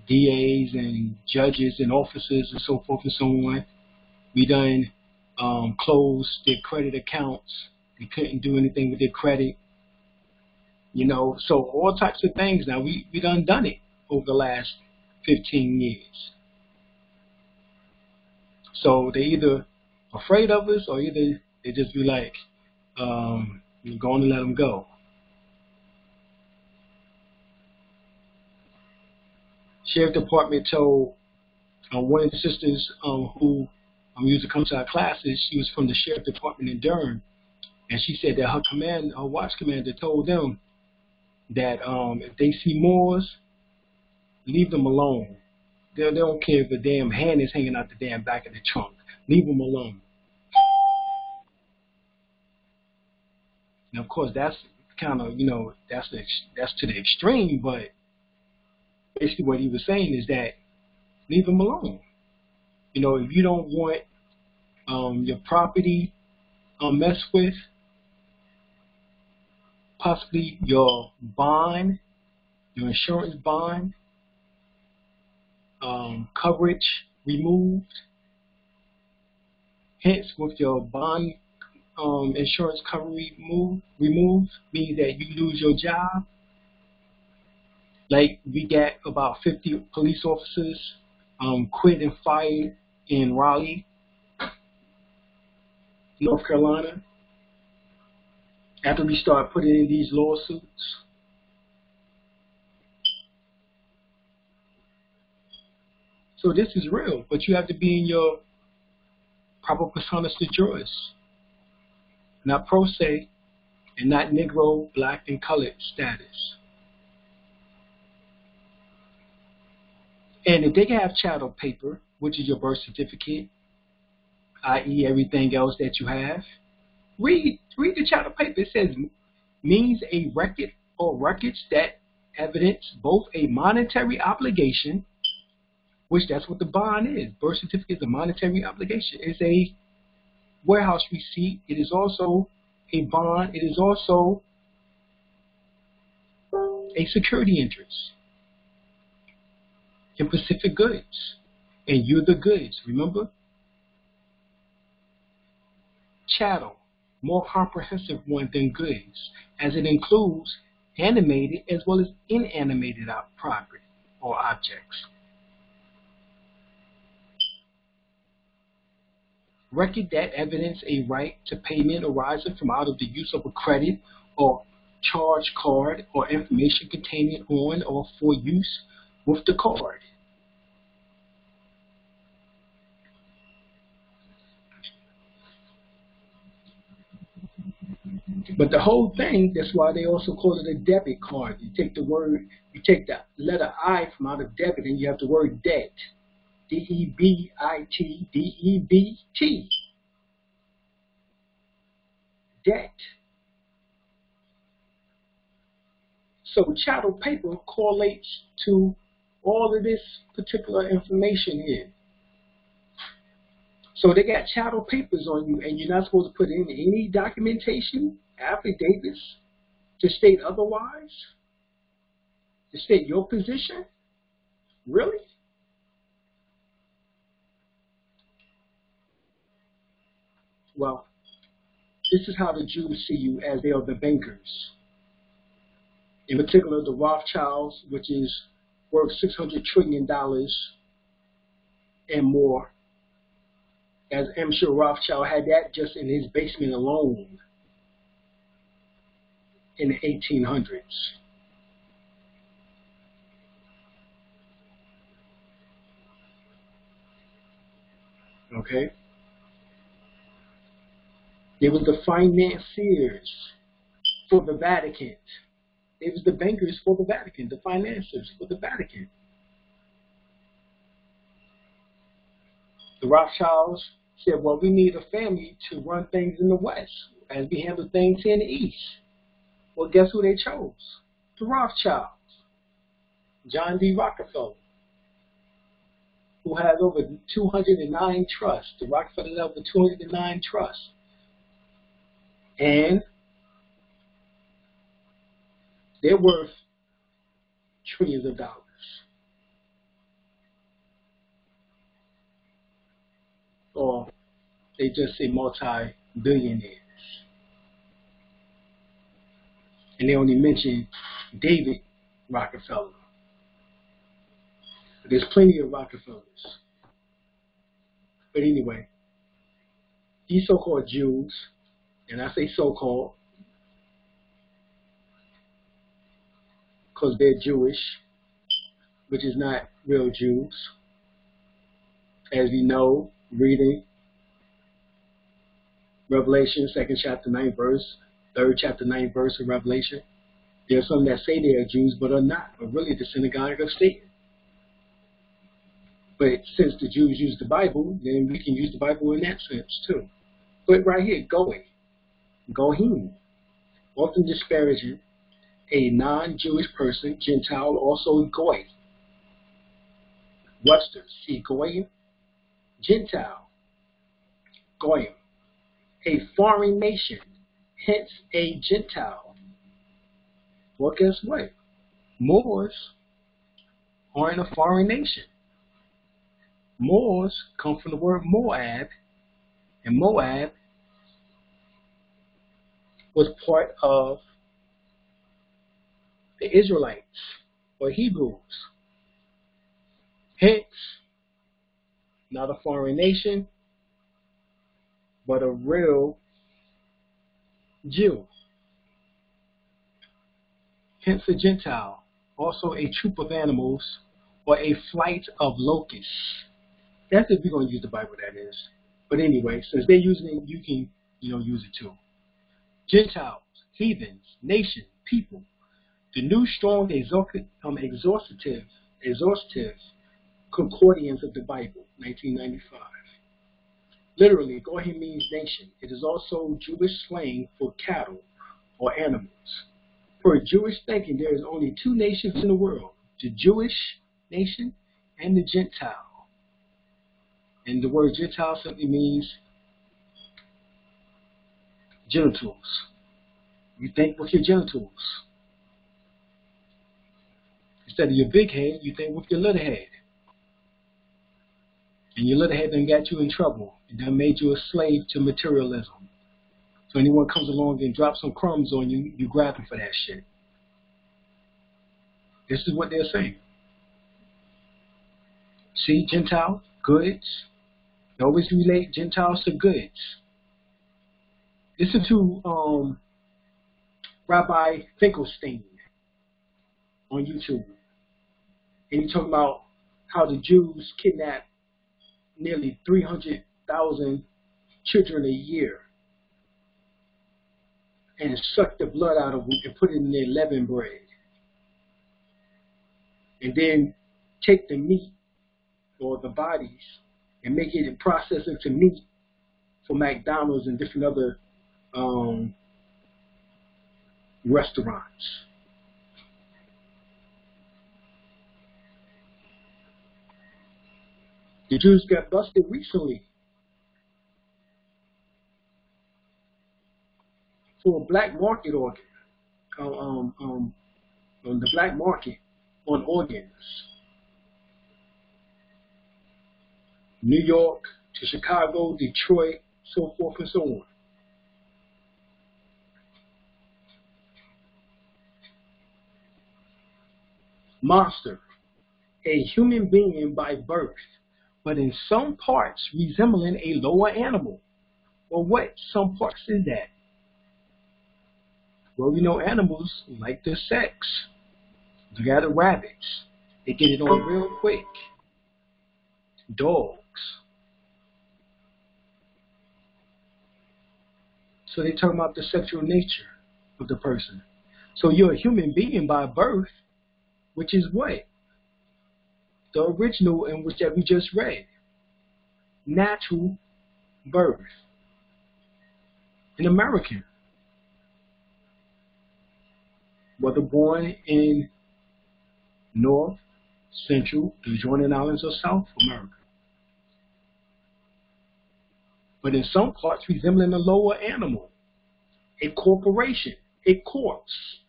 DAs and judges and officers and so forth and so on. We done um, closed their credit accounts they couldn't do anything with their credit. You know, so all types of things. Now we we done done it over the last 15 years. So they either afraid of us or either they just be like, um, you're going to let them go. Sheriff Department told uh, one of the sisters um, who um, used to come to our classes, she was from the Sheriff Department in Durham, and she said that her command, her watch commander told them that um, if they see Moors, leave them alone. They, they don't care if the damn hand is hanging out the damn back of the trunk. Leave them alone. And of course, that's kind of you know that's the, that's to the extreme, but basically what he was saying is that leave them alone. You know, if you don't want um, your property um, messed with, possibly your bond, your insurance bond, um, coverage removed. Hence, with your bond um, insurance coverage removed, removed means that you lose your job. Like we got about 50 police officers um, quit and fired in Raleigh, North Carolina after we start putting in these lawsuits. So this is real, but you have to be in your proper personas de juris, not pro se, and not Negro, black, and colored status. And if they can have chattel paper, which is your birth certificate, i.e. everything else that you have, Read read the chattel paper. It says means a record or records that evidence both a monetary obligation, which that's what the bond is. Birth certificate is a monetary obligation. It's a warehouse receipt. It is also a bond. It is also a security interest in Pacific Goods. And you're the goods, remember? Chattel, more comprehensive one than goods, as it includes animated as well as inanimated property or objects. Record that evidence a right to payment arising from out of the use of a credit or charge card or information containing on or for use with the card. But the whole thing, that's why they also call it a debit card. You take the word, you take the letter I from out of debit and you have the word debt. D-E-B-I-T, D-E-B-T. Debt. So chattel paper correlates to all of this particular information here. So they got chattel papers on you, and you're not supposed to put in any documentation, affidavits, to state otherwise, to state your position. Really? Well, this is how the Jews see you as they are the bankers. In particular, the Rothschilds, which is worth $600 trillion and more. As M. Sure Rothschild had that just in his basement alone in the 1800s. Okay? They were the financiers for the Vatican. They was the bankers for the Vatican, the financiers for the Vatican. The Rothschilds said, well, we need a family to run things in the West as we handle things here in the East. Well, guess who they chose? The Rothschilds. John D. Rockefeller, who has over 209 trusts. The Rockefellers have over 209 trusts. And they're worth trillions of dollars. Or they just say multi-billionaires. And they only mention David Rockefeller. There's plenty of Rockefellers. But anyway, these so-called Jews and I say so-called because they're Jewish, which is not real Jews. As we know, reading Revelation, second chapter, ninth verse, third chapter, ninth verse of Revelation. There are some that say they are Jews but are not, but really the synagogue of Satan. But since the Jews use the Bible, then we can use the Bible in that sense too. But right here, going. Goyim, often disparaging a non-Jewish person, Gentile, also Goy. Webster, see Goyim, Gentile, Goyim, a foreign nation, hence a Gentile. Well, guess what? Moors are in a foreign nation. Moors come from the word Moab, and Moab was part of the Israelites or Hebrews. Hence, not a foreign nation, but a real Jew. Hence a Gentile, also a troop of animals or a flight of locusts. That's if we're going to use the Bible, that is. But anyway, since they're using it, you can, you know, use it too. Gentiles, heathens, nation, people. The new strong um, exhaustive, exhaustive concordance of the Bible, 1995. Literally, Goyim means nation. It is also Jewish slang for cattle or animals. For Jewish thinking, there is only two nations in the world, the Jewish nation and the Gentile. And the word Gentile simply means genitals. You think with your genitals. Instead of your big head, you think with your little head. And your little head done got you in trouble. It done made you a slave to materialism. So anyone comes along and drops some crumbs on you, you grab them for that shit. This is what they're saying. See, Gentile, goods. They always relate Gentiles to goods. Listen to um, Rabbi Finkelstein on YouTube. And he's talking about how the Jews kidnapped nearly 300,000 children a year and suck the blood out of them and put it in their leaven bread. And then take the meat or the bodies and make it and process it to meat for McDonald's and different other um, restaurants. The Jews got busted recently for a black market organ, um, um, on the black market on organs. New York to Chicago, Detroit, so forth and so on. Monster, a human being by birth but in some parts resembling a lower animal. Well, what some parts is that? Well, you know animals like their sex. Look at the rabbits. They get it on real quick. Dogs. So they talk about the sexual nature of the person. So you're a human being by birth, which is what? the original in which that we just read. Natural birth. An American. Whether born in North, Central, the adjoining islands, or South America. But in some parts resembling a lower animal, a corporation, a corpse.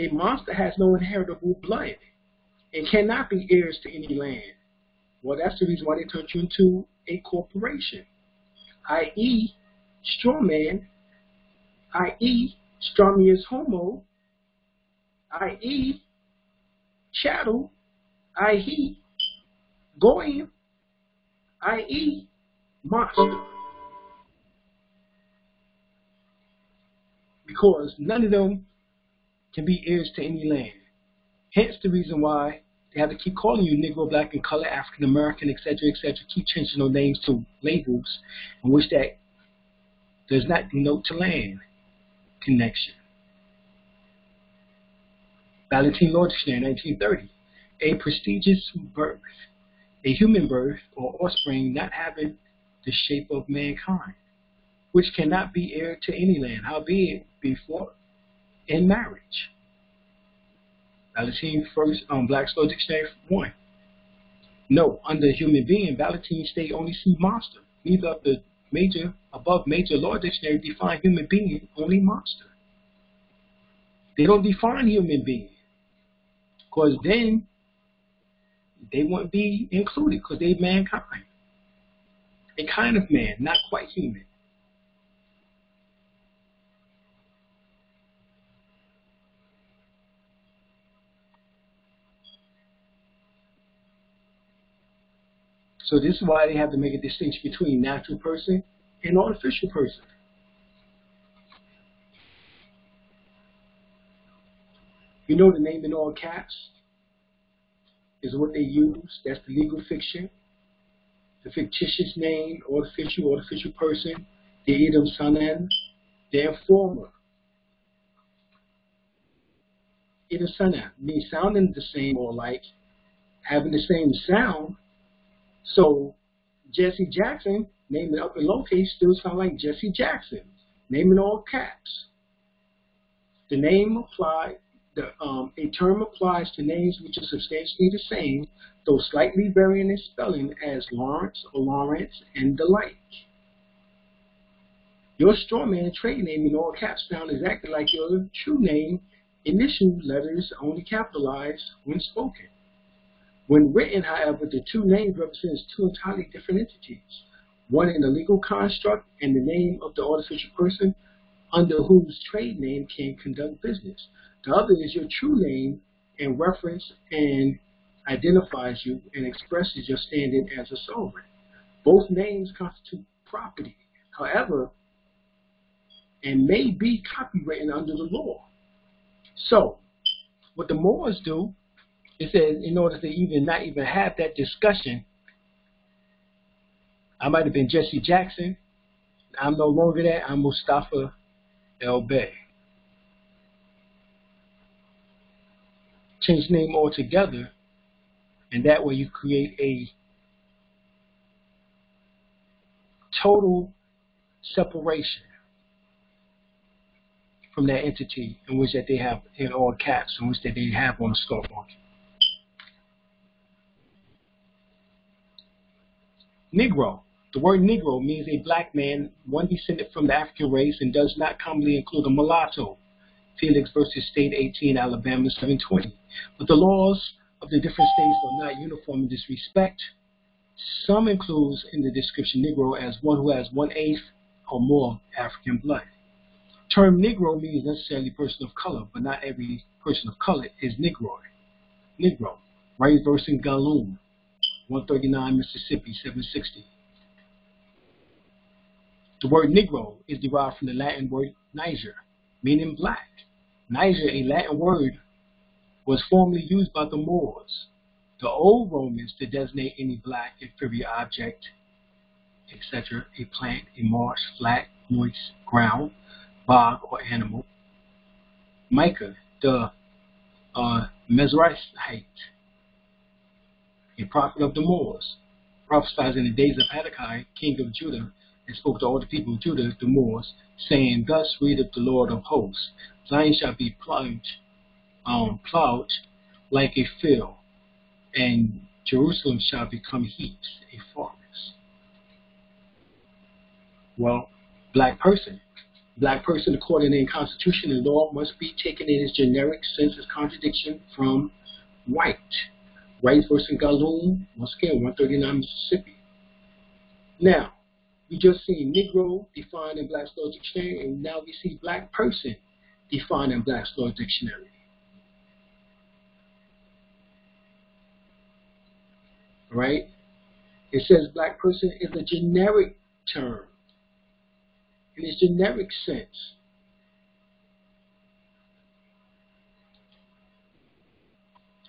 a monster has no inheritable blood and cannot be heirs to any land. Well, that's the reason why they turned you into a corporation, i.e., straw man, i.e., straminis homo, i.e., chattel, i.e., goyim, i.e., monster. Because none of them can be heirs to any land. Hence the reason why they have to keep calling you Negro, Black, and Color, African American, etc., etc., keep changing their names to labels in which that does not denote to land connection. Law Dictionary, 1930. A prestigious birth, a human birth or offspring not having the shape of mankind, which cannot be heir to any land, howbeit before in marriage. Ballentine first um, Black's Law Dictionary one. No, under human being, Ballentine state only see monster. Neither the major above major law dictionary define human being, only monster. They don't define human being. Because then they won't be included because they mankind. A kind of man, not quite human. So this is why they have to make a distinction between natural person and artificial person. You know the name in all caps is what they use. That's the legal fiction. The fictitious name, artificial, artificial person, the idem sonans, the informer. Idem sanan means sounding the same or like, having the same sound, so Jesse Jackson, name it up in lowercase, still sound like Jesse Jackson. Name in all caps. The name applied the, um, a term applies to names which are substantially the same, though slightly varying in spelling, as Lawrence or Lawrence and the like. Your strawman trade name in all caps sound exactly like your true name, initial letters only capitalized when spoken. When written, however, the two names represent two entirely different entities, one in the legal construct and the name of the artificial person under whose trade name can conduct business. The other is your true name and reference and identifies you and expresses your standing as a sovereign. Both names constitute property, however, and may be copywritten under the law. So, what the Moors do it says in order to even not even have that discussion, I might have been Jesse Jackson. I'm no longer that. I'm Mustafa El Bey. Change name altogether, and that way you create a total separation from that entity in which that they have in all caps, in which that they have on the stock market. Negro. The word Negro means a black man, one descended from the African race, and does not commonly include a mulatto. Felix versus State 18, Alabama 720. But the laws of the different states are not uniform in this respect. Some includes in the description Negro as one who has one eighth or more African blood. Term Negro means necessarily person of color, but not every person of color is Negroid. Negro. Rice versus Gong Lum. 139 Mississippi 760. The word Negro is derived from the Latin word Niger, meaning black. Niger, a Latin word, was formerly used by the Moors, the old Romans to designate any black inferior object, etc., a plant, a marsh, flat, moist ground, bog, or animal. Micah, the uh, Mizraite, a prophet of the Moors, prophesied in the days of Hezekiah, king of Judah, and spoke to all the people of Judah, the Moors, saying, Thus readeth the Lord of hosts, Zion shall be plowed, um, plowed like a field, and Jerusalem shall become heaps, a forest. Well, black person. Black person, according to the Constitution and law, must be taken in its generic sense as contradiction from white. Rice versus Gong Lum, once again, 139 Mississippi. Now, we just seen Negro defined in Black's Law Dictionary, and now we see Black person defined in Black's Law Dictionary. Right? It says black person is a generic term in its generic sense.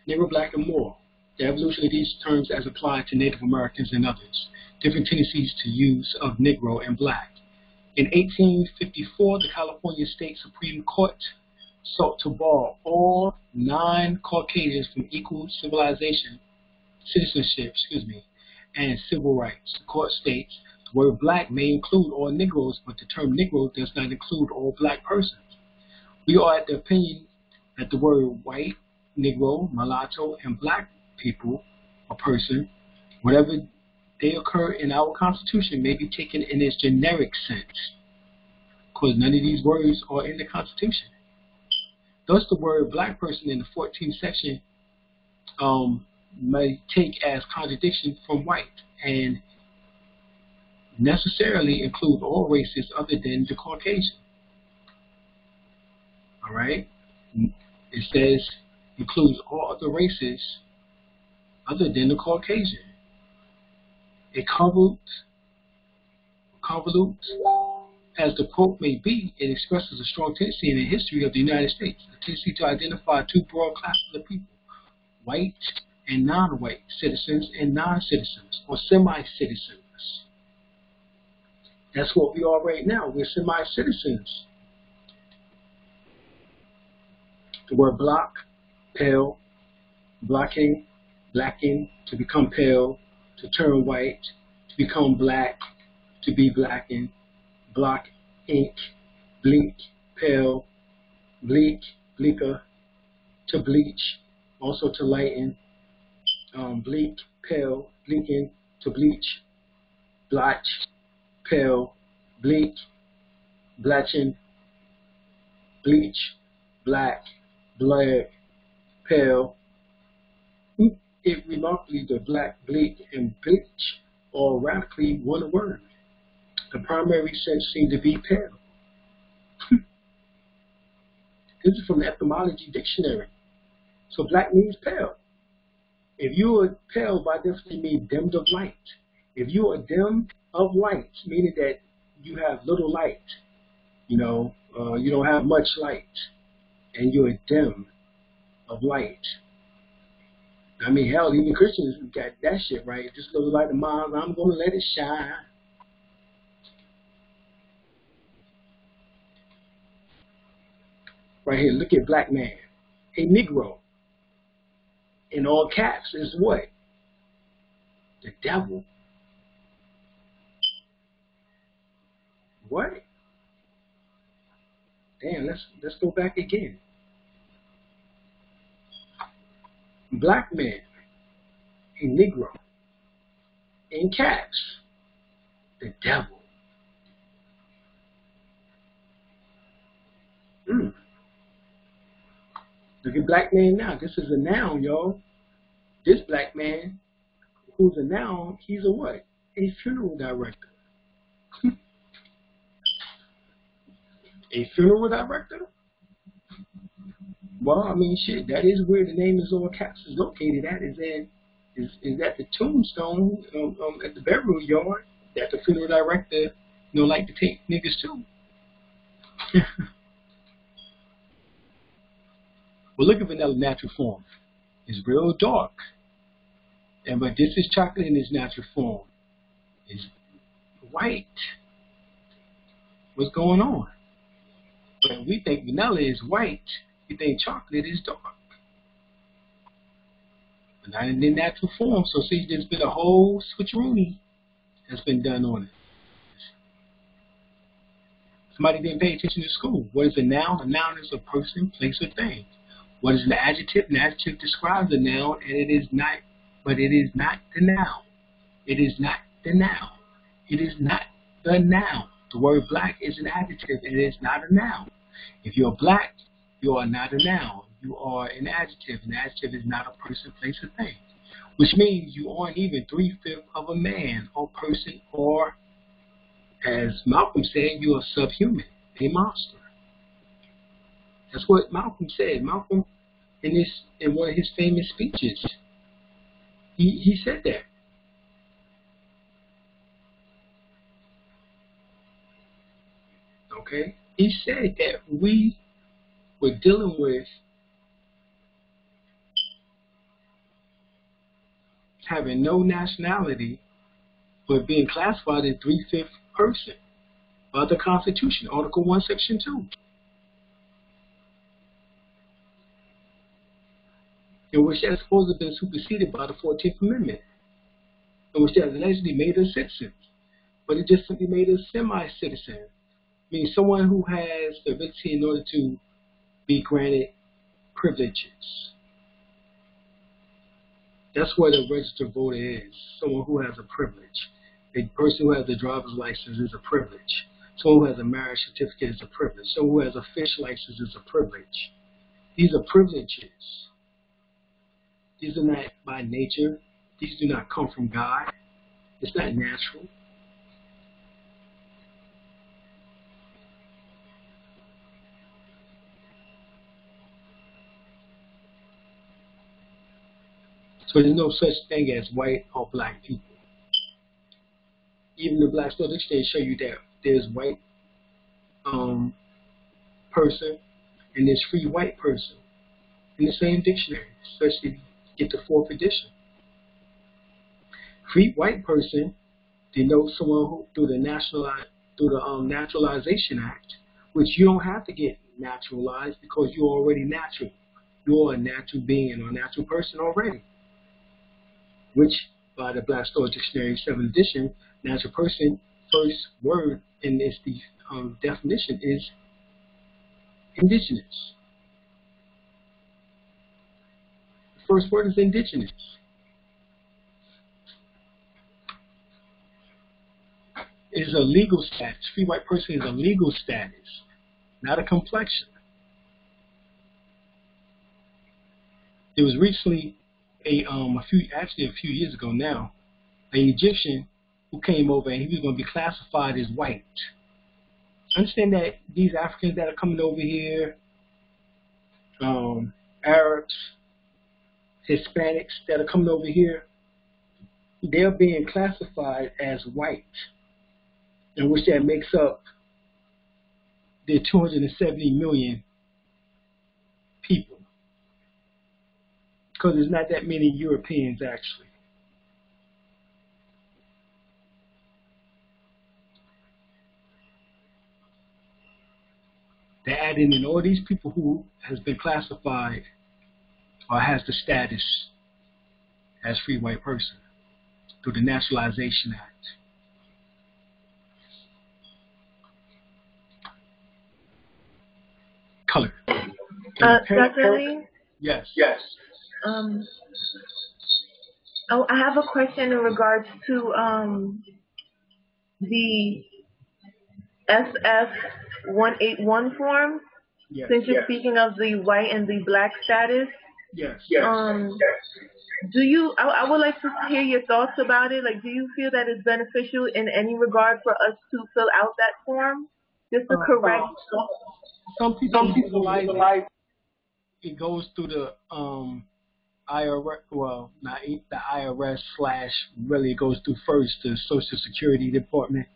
Negro, black, and more the evolution of these terms as applied to Native Americans and others, different tendencies to use of Negro and Black. In 1854, the California State Supreme Court sought to bar all non-Caucasians from equal civilization, citizenship, excuse me, and civil rights. The court states the word black may include all Negroes, but the term Negro does not include all black persons. We are at the opinion that the word white, Negro, mulatto, and black people or person, whatever they occur in our Constitution may be taken in its generic sense, because none of these words are in the Constitution. Thus, the word black person in the 14th section um, may take as contradiction from white and necessarily include all races other than the Caucasian. All right? It says includes all other races other than the Caucasian. It convolutes, convolutes, as the quote may be, it expresses a strong tendency in the history of the United States, a tendency to identify two broad classes of people, white and non-white, citizens and non-citizens, or semi-citizens. That's what we are right now. We're semi-citizens. The word block, pale, blocking, blacken, to become pale, to turn white, to become black, to be blackened, block, ink, bleak, pale, bleak, bleaker, to bleach, also to lighten, um, bleak, pale, bleaking, to bleach, blotch, pale, bleak, blatching, bleach, black, black, pale. It remarkably the black, bleak, and bleach are radically one word. The primary sense seemed to be pale. this is from the etymology dictionary. So black means pale. If you are pale, by definition, means dimmed of light. If you are dim of light, meaning that you have little light, you know, uh, you don't have much light, and you're dim of light. I mean, hell, even Christians got that shit right. Just little like of mine, I'm gonna let it shine. Right here, look at black man, a Negro. In all caps is what? The devil. What? Damn, let's let's go back again. Black man, a Negro, in caps, the devil. Mm. Look at black man now. This is a noun, y'all. This black man, who's a noun, he's a what? A funeral director. a funeral director? Well, I mean, shit, that is where the name all caps is located at. Is in is is at the tombstone um, um, at the burial yard that the funeral director, you know, like to take niggas to. well, look at vanilla natural form. It's real dark, and but this is chocolate in its natural form. It's white. What's going on? But we think vanilla is white, we think chocolate is dark. But not in the natural form. So see, there's been a whole switcheroonie that's been done on it. Somebody didn't pay attention to school. What is a noun? A noun is a person, place, or thing. What is an adjective? An adjective describes a noun, and it is not, but it is not the noun. It is not the noun. It is not the noun. The word black is an adjective, and it is not a noun. If you're black, you are not a noun. You are an adjective. An adjective is not a person, place, or thing. Which means you aren't even three-fifths of a man or person or, as Malcolm said, you are subhuman, a monster. That's what Malcolm said. Malcolm, in this, in one of his famous speeches, he, he said that. Okay? He said that we were dealing with having no nationality but being classified as three-fifth person by the Constitution, Article 1, Section 2. In which that's supposed to have been superseded by the 14th Amendment, in which that allegedly made us citizens, but it just simply made us semi-citizens means someone who has the ability in order to be granted privileges. That's what a registered voter is. Someone who has a privilege. A person who has a driver's license is a privilege. Someone who has a marriage certificate is a privilege. Someone who has a fish license is a privilege. These are privileges. These are not by nature. These do not come from God. It's not natural. So there's no such thing as white or black people. Even the Black Dictionary show you that there's white um, person and there's free white person in the same dictionary, especially get the fourth edition. Free white person denotes someone who through the national through the um, Naturalization Act, which you don't have to get naturalized because you're already natural. You're a natural being or a natural person already which by the Black's Law Dictionary 7th edition, natural person, first word in this the, um, definition is indigenous. first word is indigenous. Is a legal status. Free white person is a legal status, not a complexion. There was recently a um a few actually a few years ago now, an Egyptian who came over and he was going to be classified as white. Understand that these Africans that are coming over here, um, Arabs, Hispanics that are coming over here, they're being classified as white, in which that makes up the 270 million people. Because there's not that many Europeans actually. They're adding in all these people who has been classified or has the status as free white person through the Naturalization Act. Color. Uh, Dr. Lee? Yes. Yes. Um, oh, I have a question in regards to um, the SF 181 form. Yes. Since you're Yes. speaking of the white and the black status, Yes. Yes. um, yes. do you? I, I would like to hear your thoughts about it. Like, do you feel that it's beneficial in any regard for us to fill out that form, just to Uh, correct? Some people Some people utilize it. it goes through the um IRS, well, not the IRS slash, really goes through first the Social Security Department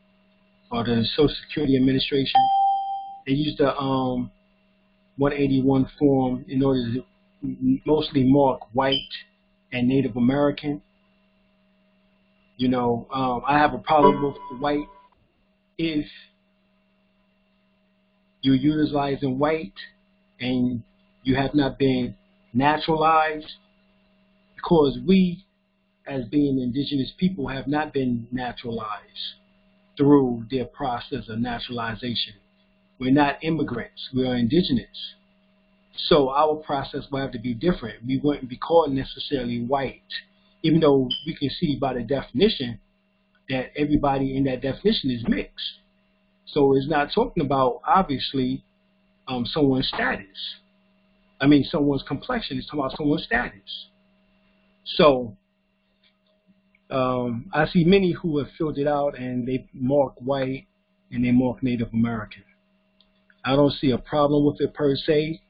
or the Social Security Administration. They use the um 181 form in order to mostly mark white and Native American. You know, um, I have a problem with white if you're utilizing white and you have not been naturalized because we, as being indigenous people, have not been naturalized through their process of naturalization. We're not immigrants, we are indigenous. So our process will have to be different. We wouldn't be called necessarily white, even though we can see by the definition that everybody in that definition is mixed. So it's not talking about, obviously, um, someone's status. I mean, someone's complexion. It's talking about someone's status. So, um, I see many who have filled it out and they mark white and they mark Native American. I don't see a problem with it per se,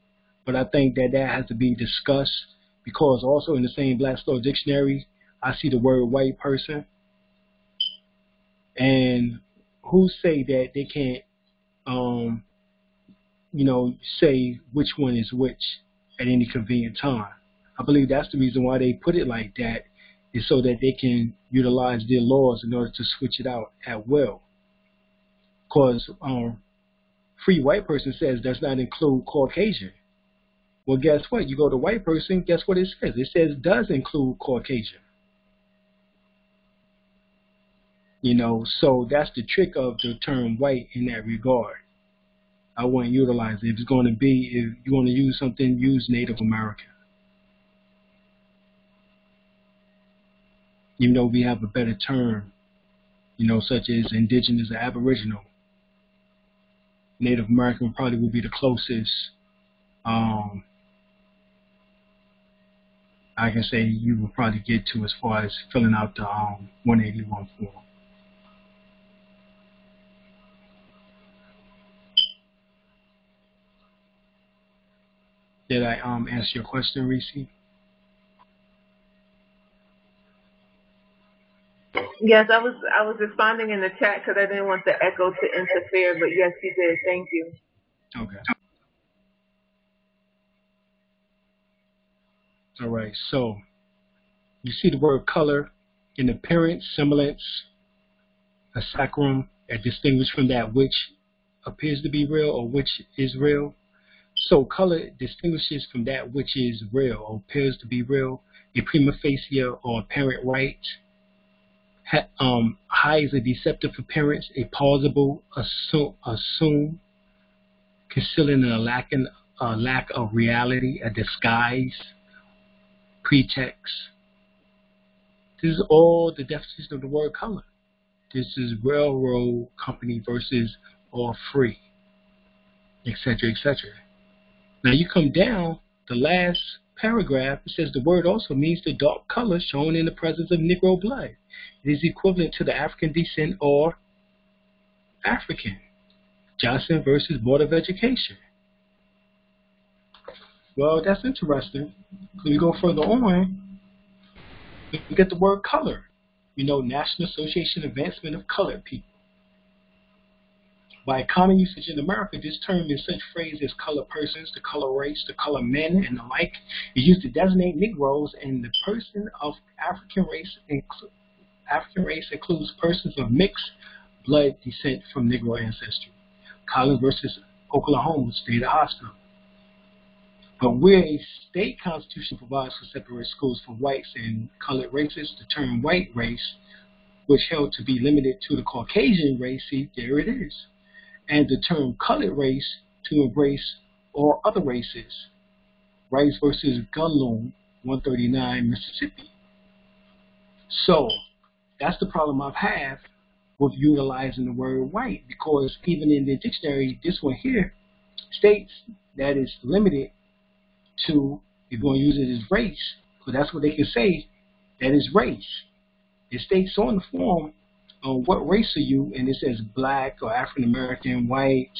but I think that that has to be discussed because also in the same Black Law Dictionary, I see the word white person. And who say that they can't, um, you know, say which one is which at any convenient time. I believe that's the reason why they put it like that, is so that they can utilize their laws in order to switch it out at will. Because um, free white person says does not include Caucasian. Well, guess what? You go to white person, guess what it says? It says does include Caucasian. You know, so that's the trick of the term white in that regard. I wouldn't utilize it. If it's going to be, if you want to use something, use Native American. Even though we have a better term, you know, such as indigenous or aboriginal. Native American probably would be the closest um, I can say you will probably get to as far as filling out the um, 181 form. Did I um answer your question, Reese? Yes, I was I was responding in the chat because I didn't want the echo to interfere. But yes, you did. Thank you. Okay. All right. So you see the word color in appearance, semblance, a sacrum, a distinguished from that which appears to be real or which is real. So color distinguishes from that which is real or appears to be real, a prima facie or apparent right. Um, hides a deceptive appearance, a plausible assume, assume concealing a lack, in, a lack of reality, a disguise, pretext. This is all the definition of the word color. This is railroad company versus all free, etc., etc. Now you come down, the last paragraph, it says the word also means the dark color shown in the presence of Negro blood. It is equivalent to the African descent or African. Johnson versus Board of Education. Well, that's interesting. When we go further on, we get the word color. You know, National Association Advancement of Colored People. By common usage in America, this term in such phrases as color persons, the color race, the color men, and the like is used to designate Negroes, and the person of African race African race includes persons of mixed blood descent from Negro ancestry. Collins versus Oklahoma State Hospital. But where a state constitution provides for separate schools for whites and colored races, the term white race, which held to be limited to the Caucasian race, see, there it is. And the term colored race to embrace all other races. Rice versus Gong Lum, 139, Mississippi. So, that's the problem I've had with utilizing the word white because even in the dictionary, this one here states that it's limited to, if you want to use it as race, because that's what they can say, that is race. It states on the form uh, what race are you, and it says black or African American, white,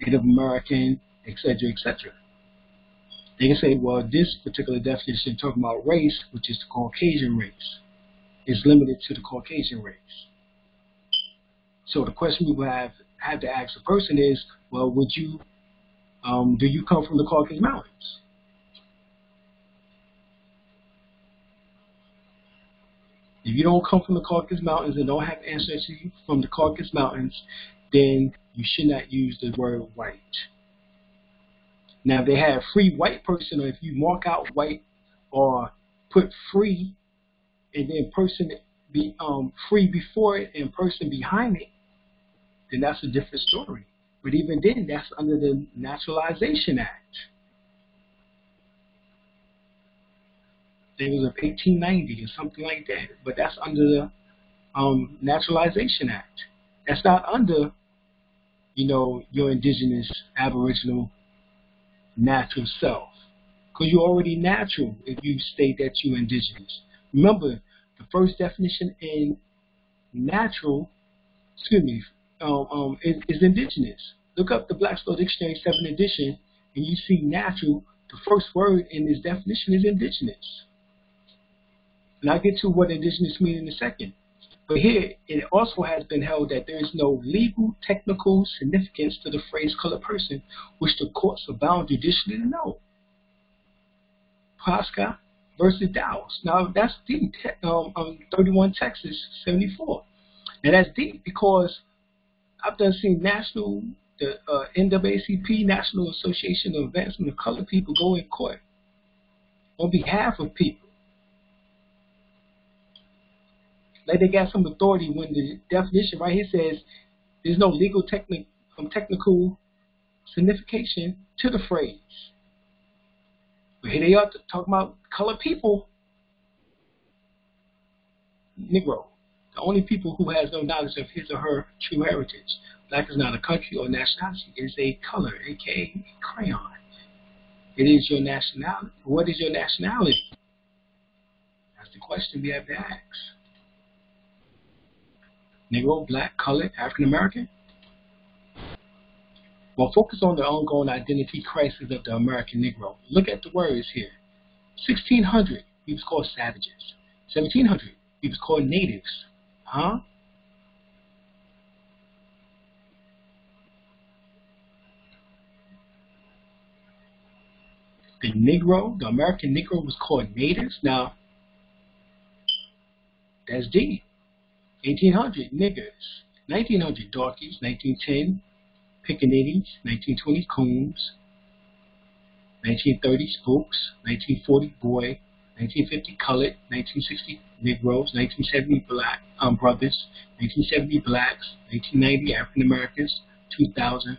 Native American, etc., etc. They can say, well, this particular definition talking about race, which is the Caucasian race, is limited to the Caucasian race. So the question we would have have to ask a person is, well, would you, um, do you come from the Caucasus Mountains? If you don't come from the Caucasus Mountains and don't have ancestry from the Caucasus Mountains, then you should not use the word white. Now, if they have free white person, or if you mark out white or put free and then person be um, free before it and person behind it, then that's a different story. But even then, that's under the Naturalization Act. I think it was of 1890 or something like that. But that's under the um, Naturalization Act. That's not under, you know, your indigenous, aboriginal, natural self. Because you're already natural if you state that you're indigenous. Remember, the first definition in natural, excuse me, um, um, is, is, indigenous. Look up the Black's Law Dictionary 7th edition, and you see natural. The first word in this definition is indigenous. And I'll get to what indigenous means in a second. But here, it also has been held that there is no legal, technical significance to the phrase colored person, which the courts are bound judicially to know. Pauska versus Daus. Now, that's deep. Um, um, 31 Texas 74. And that's deep because I've done seen national, the uh, NAACP, National Association of Advancement of Colored People, go in court on behalf of people like they got some authority when the definition right here says there's no legal um, technical signification to the phrase. But here they are talking about colored people, Negro, the only people who has no knowledge of his or her true heritage. Black is not a country or nationality; it is a color, aka crayon. It is your nationality. What is your nationality? That's the question we have to ask. Negro, Black, Colored, African American? Well, focus on the ongoing identity crisis of the American Negro. Look at the words here. 1600, he was called savages. 1700, he was called natives. Huh? The Negro, the American Negro was called natives. Now, that's deep. 1800, niggers. 1900, darkies. 1910, pickaninnies. 1920, coons. 1930, spooks. 1940, boy. 1950, colored. 1960, Negroes. 1970, black um, brothers. 1970, blacks. 1990, African Americans. 2000,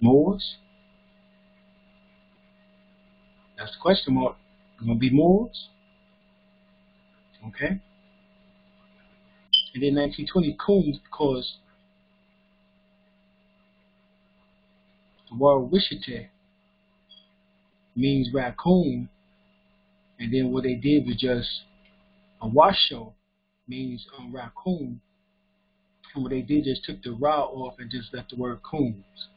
Moors. That's the question mark. To be Moors? Okay? And then 1920, coons because the word Wishite means raccoon, and then what they did was just a washo means um, raccoon, and what they did just took the raw off and just left the word coons.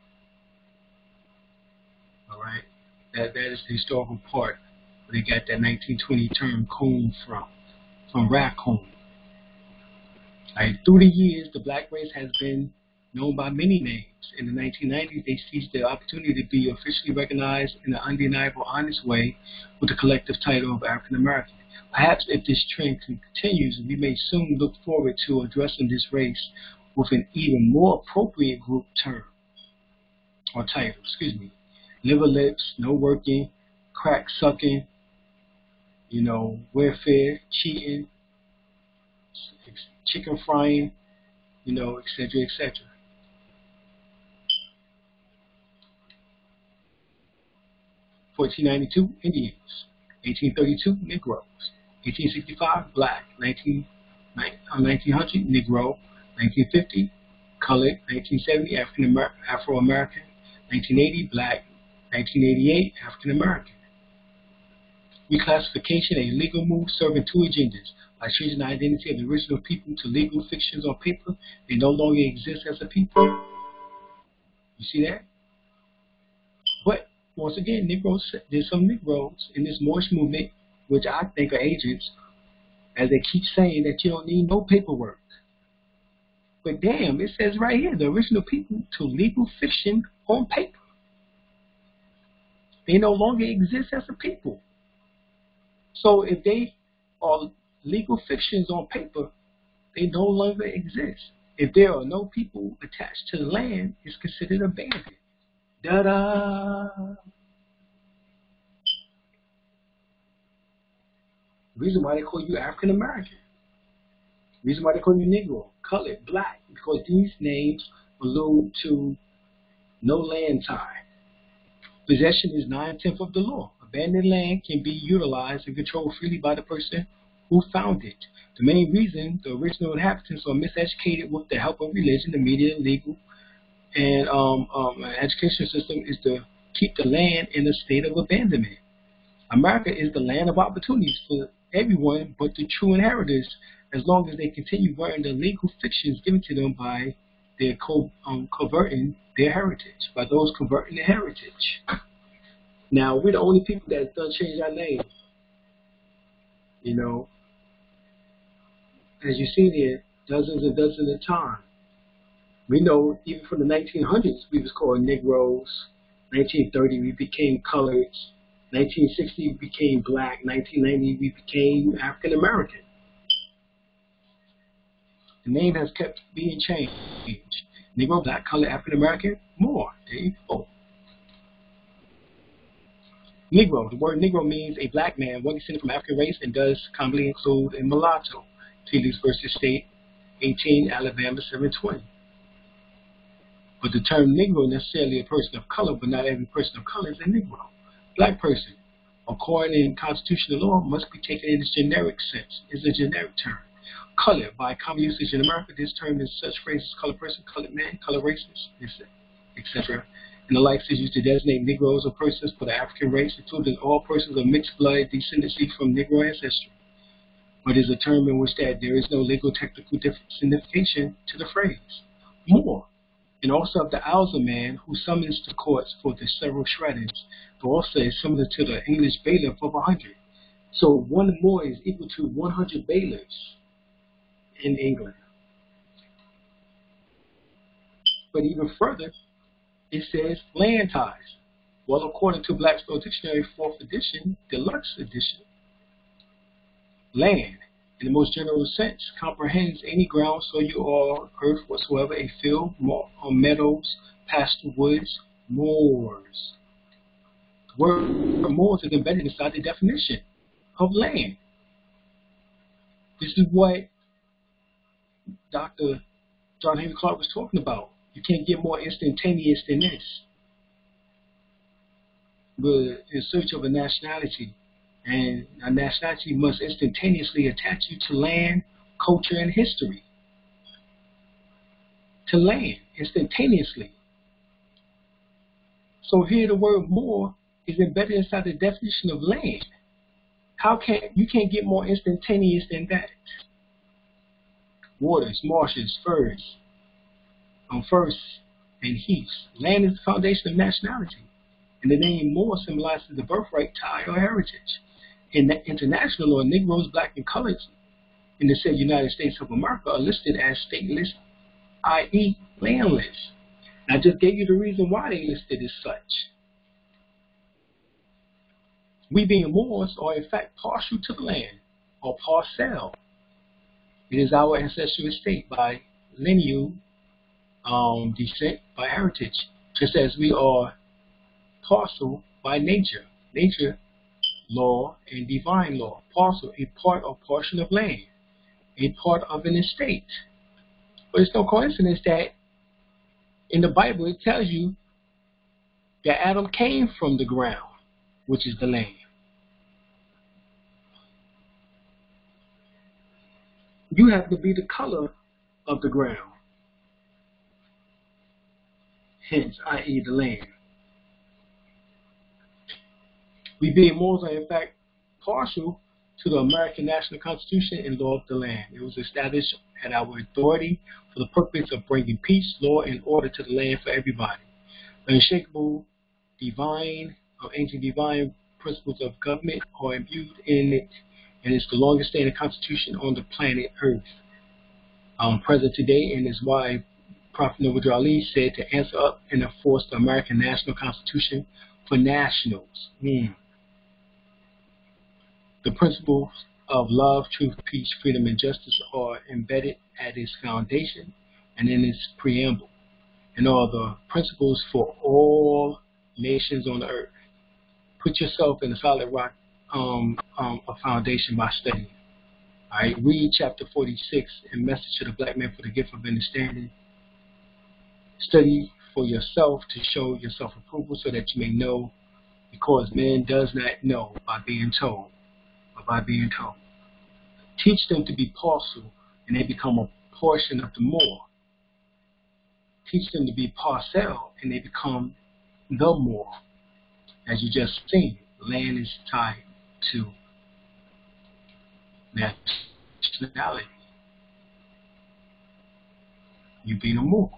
All right, that that is the historical part where they got that 1920 term coon from, from raccoon. Right, through the years, the black race has been known by many names. In the 1990s, they seized the opportunity to be officially recognized in an undeniable, honest way with the collective title of African American. Perhaps if this trend continues, we may soon look forward to addressing this race with an even more appropriate group term or title, excuse me. Liver lips, no working, crack sucking, you know, welfare, cheating, chicken frying, you know, etc., etc. Fourteen ninety two Indians, eighteen thirty two Negroes, eighteen sixty five Black, 19, 1900 uh, Negro, nineteen fifty Colored, nineteen seventy African Afro American, nineteen eighty Black, nineteen eighty eight African American. Reclassification, a legal move serving two agendas. By changing the identity of the original people to legal fictions on paper, they no longer exist as a people. You see that? But once again, Negroes, there's some Negroes in this Moorish movement, which I think are agents, as they keep saying that you don't need no paperwork. But damn, it says right here, the original people to legal fiction on paper. They no longer exist as a people. So if they are legal fictions on paper, they no longer exist. If there are no people attached to the land, it's considered abandoned. Da da. Reason why they call you African American. Reason why they call you Negro, colored, black, because these names allude to no land tie. Possession is nine tenths of the law. Abandoned land can be utilized and controlled freely by the person who found it. The main reason the original inhabitants are miseducated with the help of religion, the media, legal, and um, um, education system is to keep the land in a state of abandonment. America is the land of opportunities for everyone but the true inheritors as long as they continue wearing the legal fictions given to them by their co- um, converting their heritage, by those converting their heritage. Now, we're the only people that done change our name. You know, as you see there, dozens and dozens of times. We know even from the 1900s we was called Negroes. 1930 we became coloreds. 1960 we became black. 1990 we became African American. The name has kept being changed. Negro, black, colored, African American, more. There you go. Negro. The word Negro means a black man, one descended from African race, and does commonly include a mulatto. Felix versus State, 18 Alabama 720. But the term Negro necessarily a person of color, but not every person of color is a Negro. Black person, according to constitutional law, must be taken in its generic sense. Is a generic term. Color, by common usage in America, this term is such phrases as color person, colored man, color races, etc. And the likes is used to designate Negroes or persons for the African race, including all persons of mixed blood descendancy from Negro ancestry but is a term in which that there is no legal technical signification to the phrase. More, and also of the Alza man who summons the courts for the several sheadings, but also is similar to the English bailiff of a 100. So one more is equal to 100 bailiffs in England. But even further, it says land ties. Well, according to Black's Dictionary, 4th edition, deluxe edition, Land, in the most general sense, comprehends any ground, soil, or earth whatsoever, a field, or meadows, pasture, woods, moors. The word moors is embedded inside the definition of land. This is what Dr. John Henrik Clarke was talking about. You can't get more instantaneous than this. But in search of a nationality, And a nationality must instantaneously attach you to land, culture, and history. To land, instantaneously. So here the word more is embedded inside the definition of land. How can you can't get more instantaneous than that? Waters, marshes, firs, um, forests, and heaths. Land is the foundation of nationality, and the name more symbolizes the birthright, tie, or heritage. In the international law, Negroes, black, and colored in the said United States of America are listed as stateless, i.e., landless. I just gave you the reason why they listed as such. We being Moors are in fact partial to the land, or parcel. It is our ancestral estate by lineal um, descent, by heritage, just as we are parcel by nature. Nature, law, and divine law. Parcel, a part or portion of land, a part of an estate. But it's no coincidence that in the Bible it tells you that Adam came from the ground, which is the land. You have to be the color of the ground. Hence, i.e. the land. We being Moors are in fact partial to the American National Constitution and law of the land. It was established at our authority for the purpose of bringing peace, law, and order to the land for everybody. The unshakable divine or ancient divine principles of government are imbued in it, and it's the longest standing constitution on the planet Earth. Um, present today, and is why Prophet Noble Ali said to answer up and enforce the American National Constitution for nationals. Hmm. The principles of love, truth, peace, freedom, and justice are embedded at its foundation and in its preamble, and are the principles for all nations on the earth. Put yourself in a solid rock um, um, a foundation by studying. All right, read chapter 46 and Message to the Black Man for the Gift of Understanding. Study for yourself to show yourself approval so that you may know, because man does not know by being told by being told. Teach them to be parcel, and they become a portion of the more. Teach them to be parcel, and they become the more. As you just seen, land is tied to nationality. You being a more.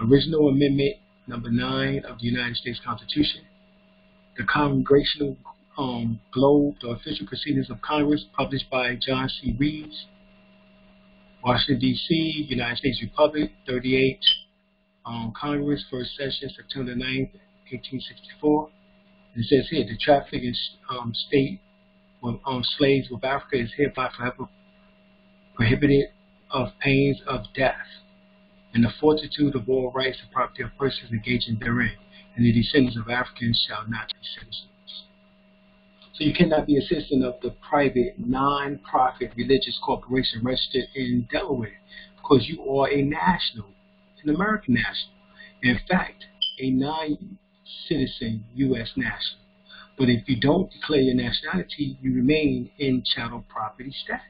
Original Amendment number 9 of the United States Constitution. The Congressional um, Globe, the official proceedings of Congress, published by John C. Rives, Washington, D.C., United States Republic, 38, um, Congress, first session, September 9, 1864. It says here, the traffic in um, state um, slaves with Africa is hereby forever prohibited of pains of death, and the fortitude of all rights and property of persons engaging therein, and the descendants of Africans shall not be citizens. So you cannot be a citizen of the private, non-profit religious corporation registered in Delaware because you are a national, an American national. In fact, a non-citizen U.S. national. But if you don't declare your nationality, you remain in chattel property status.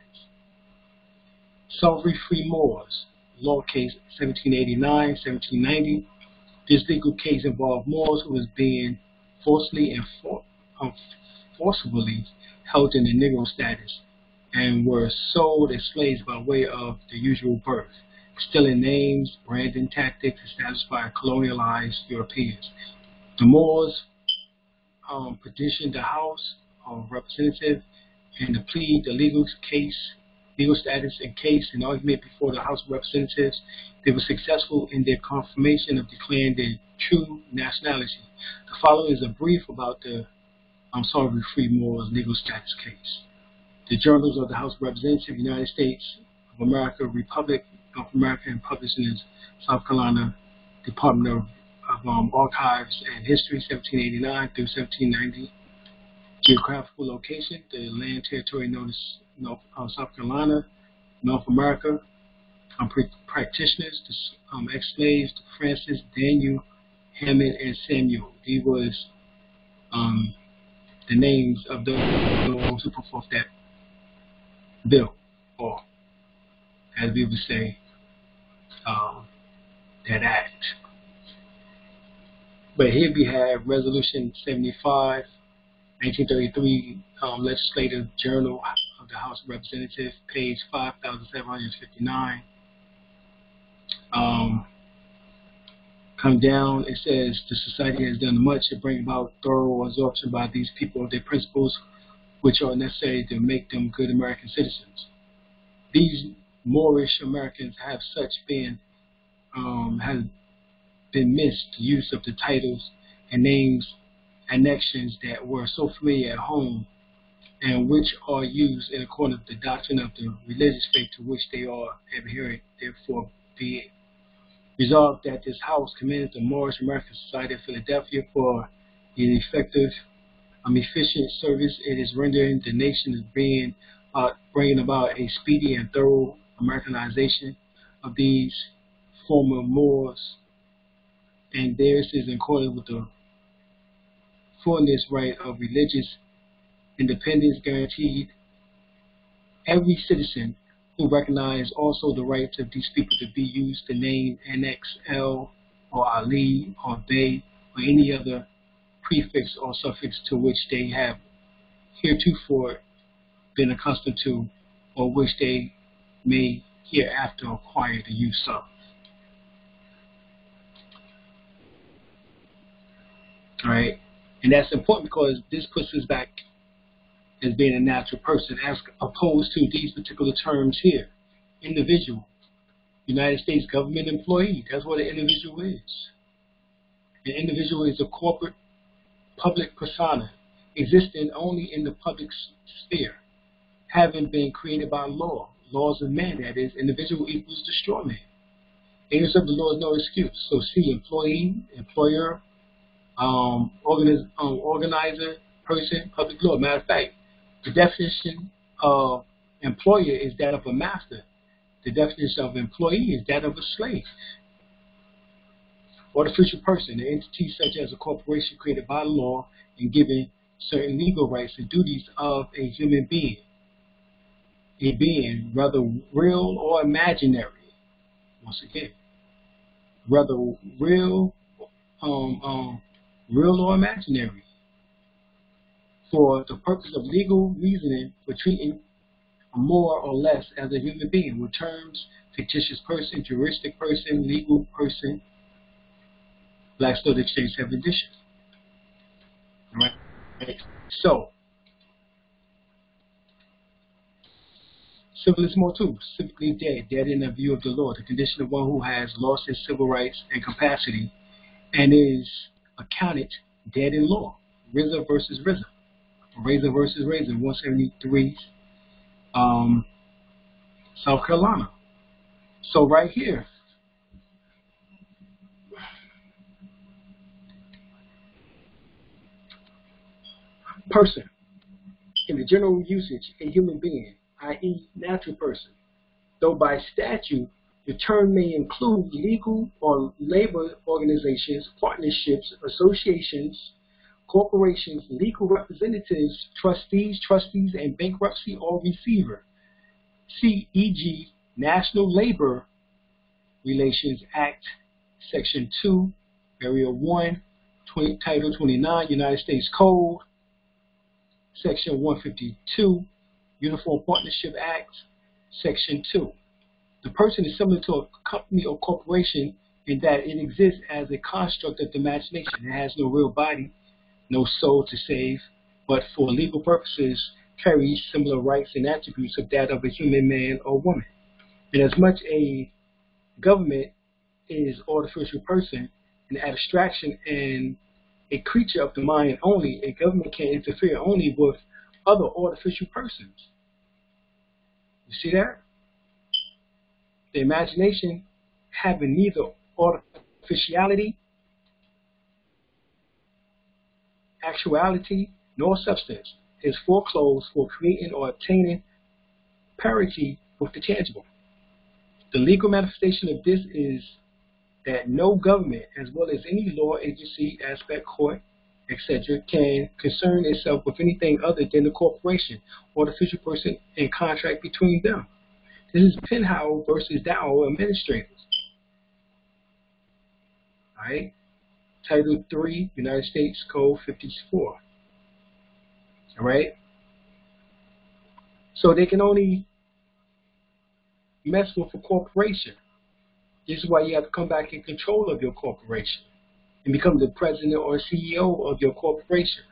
Slavery Free Moors, law case 1789-1790. This legal case involved Moors who was being forcibly enforced um, forcibly held in the Negro status and were sold as slaves by way of the usual birth, stealing names, branding tactics established by colonialized Europeans. The Moors um, petitioned the House of Representatives and to plead the legal case, legal status and case and argument before the House of Representatives. They were successful in their confirmation of declaring their true nationality. The following is a brief about the I'm sorry, Free Moors legal status case. The Journals of the House of Representatives, United States of America, Republic of America, and published in South Carolina Department of, of um, Archives and History, 1789 through 1790. Geographical location, the land territory known as North, uh, South Carolina, North America. Um, practitioners, the um, ex-slaves, Francis, Daniel, Hammond, and Samuel. He was um, the names of those who put forth that bill, or as we would say, um, that act. But here we have Resolution 75, 1933, um, Legislative Journal of the House of Representatives, page 5759. Um, come down, it says the society has done much to bring about thorough absorption by these people of their principles, which are necessary to make them good American citizens. These Moorish Americans have such been um, has been missed use of the titles and names annexions that were so familiar at home and which are used in accordance with the doctrine of the religious faith to which they are adherent, therefore be resolved that this House commends the Moorish American Society of Philadelphia for the effective, um, efficient service. It is rendering the nation is uh, bringing about a speedy and thorough Americanization of these former Moors, and theirs is in accordance with the fullness right of religious independence guaranteed. Every citizen recognize also the rights of these people to be used to name NXL or Ali or Bey or any other prefix or suffix to which they have heretofore been accustomed to or which they may hereafter acquire the use of. Alright? And that's important because this puts us back as being a natural person as opposed to these particular terms here. Individual. United States government employee. That's what an individual is. An individual is a corporate public persona existing only in the public sphere, having been created by law, laws of man, that is, individual equals the straw man. Ignorance of the law is no excuse. So see employee, employer, um, organiz- um, organizer, person, public law. Matter of fact, the definition of employer is that of a master. The definition of employee is that of a slave. Or the future person, an entity such as a corporation created by law and given certain legal rights and duties of a human being. A being, whether real or imaginary. Once again, whether real, um, um, real or imaginary for the purpose of legal reasoning for treating more or less as a human being with terms fictitious person, juristic person, legal person, Blackstone Exchange 7 edition. Right? So, civil is more too, specifically dead, dead in the view of the law, the condition of one who has lost his civil rights and capacity and is accounted dead in law. RZA versus RZA. Razor versus Razor, 173, um, South Carolina. So right here, person, in the general usage, a human being, i.e. natural person, though by statute the term may include legal or labor organizations, partnerships, associations, corporations, legal representatives, trustees, trustees, and bankruptcy or receiver. See, e.g., National Labor Relations Act, Section 2, Area 1, 20, Title 29, United States Code, Section 152, Uniform Partnership Act, Section 2. The person is similar to a company or corporation in that it exists as a construct of the imagination. It has no real body no soul to save, but for legal purposes carries similar rights and attributes of that of a human man or woman. And as much a government is artificial person, an abstraction and a creature of the mind only, a government can interfere only with other artificial persons. You see that? The imagination having neither artificiality actuality nor substance is foreclosed for creating or obtaining parity with the tangible. The legal manifestation of this is that no government, as well as any law agency, aspect, court, etc., can concern itself with anything other than the corporation or the official person in contract between them. This is Penhallow versus Dow administrators. All right. Title 3, United States Code 54. All right. So they can only mess with a corporation. This is why you have to come back in control of your corporation and become the president or CEO of your corporation.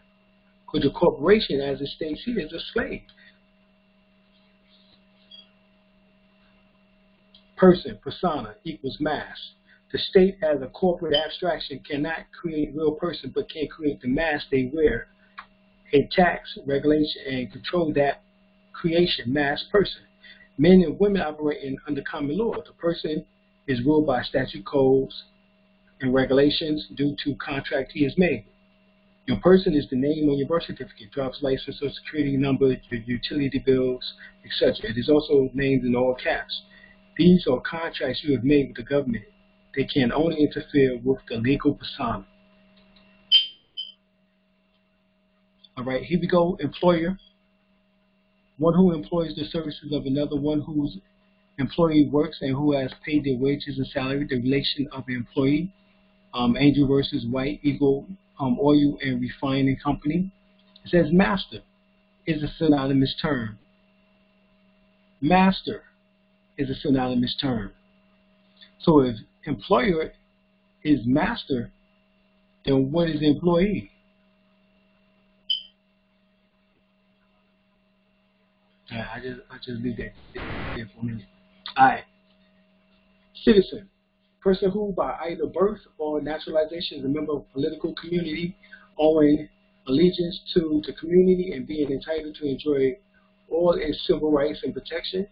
Because your corporation, as it states here, is a slave. Person, persona, equals mass. The state as a corporate abstraction cannot create real person, but can create the mask they wear and tax, regulation, and control that creation, mass person. Men and women operating under common law. The person is ruled by statute codes and regulations due to contract he has made. Your person is the name on your birth certificate, driver's license, social security number, your utility bills, etc. It is also named in all caps. These are contracts you have made with the government. They can only interfere with the legal persona. All right, here we go. Employer. One who employs the services of another, one whose employee works and who has paid their wages and salary, the relation of employee. Um, Angel versus White Eagle um, Oil and Refining Company. It says master is a synonymous term. Master is a synonymous term. So if employer is master, then what is employee? I just I just leave that there for a minute. All right. Citizen, person who by either birth or naturalization is a member of a political community owing allegiance to the community and being entitled to enjoy all its civil rights and protection,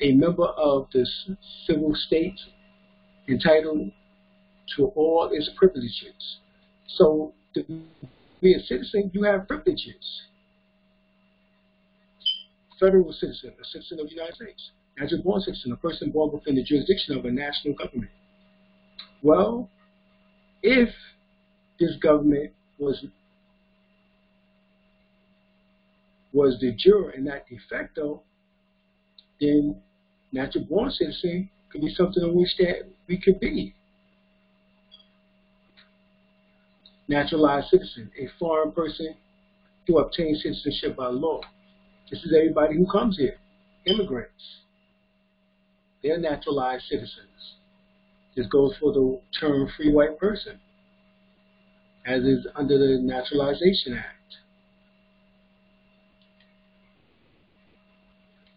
a member of the civil state entitled to all its privileges. So to be a citizen, you have privileges federal citizen, a citizen of the United States. Natural born citizen, a person born within the jurisdiction of a national government. Well, if this government was was de jure and not de facto, then natural born citizen could be something in which that we could be. Naturalized citizen, a foreign person who obtains citizenship by law. This is everybody who comes here, immigrants. They're naturalized citizens. This goes for the term free white person, as is under the Naturalization Act.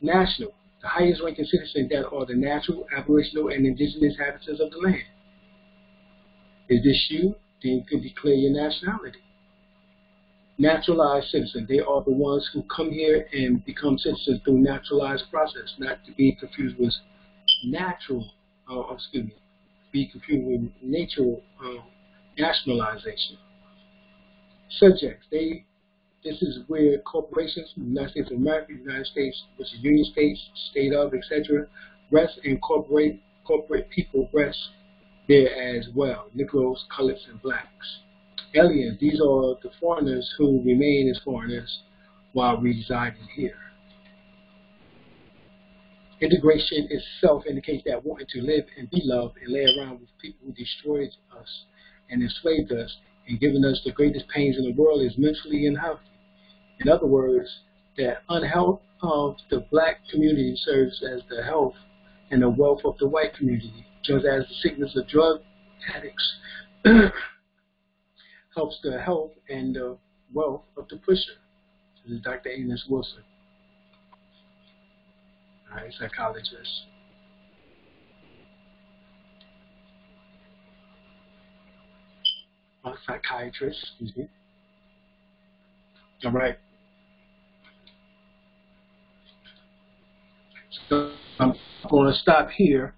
National, the highest ranking citizens that are the natural, aboriginal, and indigenous inhabitants of the land. Is this you? Then you can declare your nationality naturalized citizen. They are the ones who come here and become citizens through naturalized process, not to be confused with natural, uh, excuse me, be confused with natural uh, nationalization. Subjects, they, this is where corporations, United States of America, United States, which is Union States, state of, etc., rest and corporate, corporate people rest there as well, Negroes, coloreds, and blacks aliens. These are the foreigners who remain as foreigners while residing here. Integration itself indicates that wanting to live and be loved and lay around with people who destroyed us and enslaved us and given us the greatest pains in the world is mentally unhealthy. In other words, that unhealth of the black community serves as the health and the wealth of the white community, just as the sickness of drug addicts helps the health and the wealth of the pusher. This is Dr. Amos Wilson. All right, psychologist. A psychiatrist, excuse me. All right. So I'm going to stop here,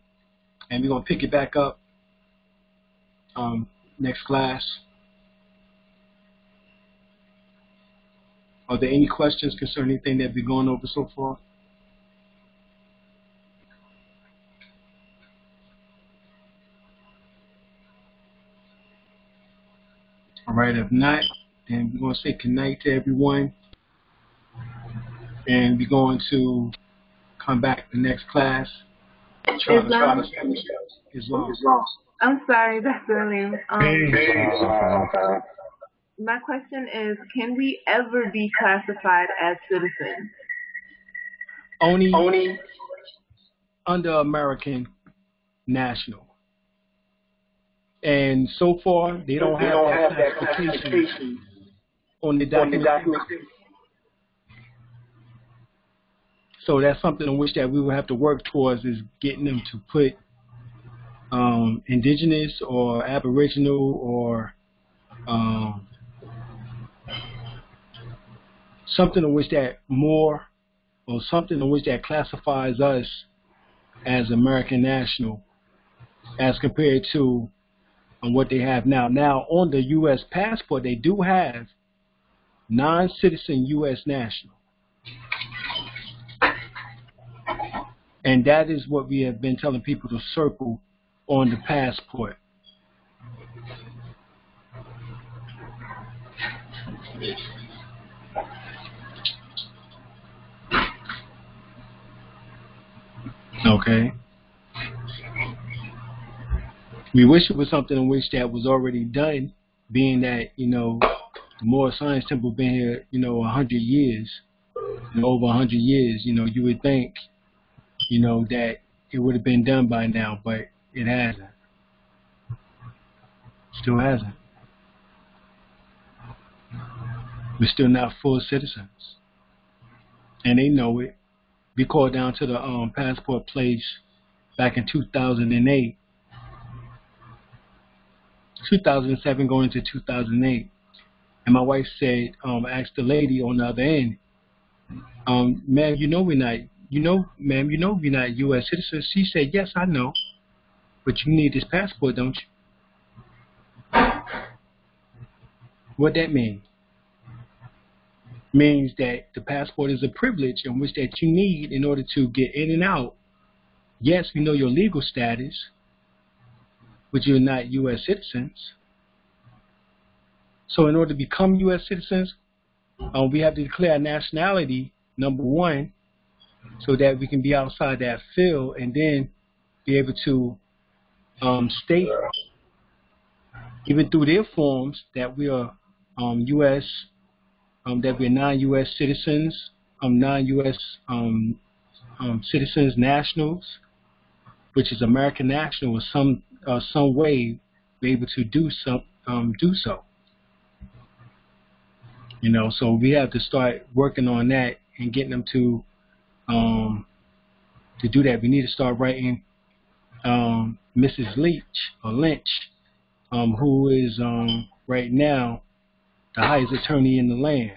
and we're going to pick it back up um, next class. Are there any questions concerning anything that we've gone over so far? All right, if not, and we're going to say good night to everyone. And we're going to come back the next class. Try to- try to finish Islam. I'm sorry, Dr. Lee. Um, my question is, can we ever be classified as citizens? Only, Only under American national. And so far, they don't have that classification on the document. So that's something in which that we will have to work towards is getting them to put um, indigenous or aboriginal or um, something in which that more or something in which that classifies us as American national as compared to um, what they have now. Now, on the U.S. passport, they do have non-citizen U.S. national. And that is what we have been telling people to circle on the passport. Okay. We wish it was something in which that was already done, being that, you know, the Science Temple been here, you know, a hundred years, you know, over a hundred years, you know, you would think, you know, that it would have been done by now, but it hasn't. Still hasn't. We're still not full citizens. And they know it. We called down to the um, passport place back in 2008. 2007 going to 2008. And my wife said, um, asked the lady on the other end, um, ma'am, you know we're not, you know, ma'am, you know we're not U.S. citizens. She said, yes, I know, but you need this passport, don't you? What that mean? Means that the passport is a privilege in which that you need in order to get in and out. Yes, we know your legal status, but you're not U.S. citizens. So in order to become U.S. citizens, um, we have to declare nationality, number one, so that we can be outside that field and then be able to um, state, even through their forms, that we are um, U.S., um, that we're non-U.S. citizens, um, non-U.S. Um, um, citizens, nationals, which is American national, or some uh, some way be able to do some do so. You know, so we have to start working on that and getting them to um, to do that. We need to start writing um, Mrs. Leach or Lynch, um, who is um, right now the highest attorney in the land.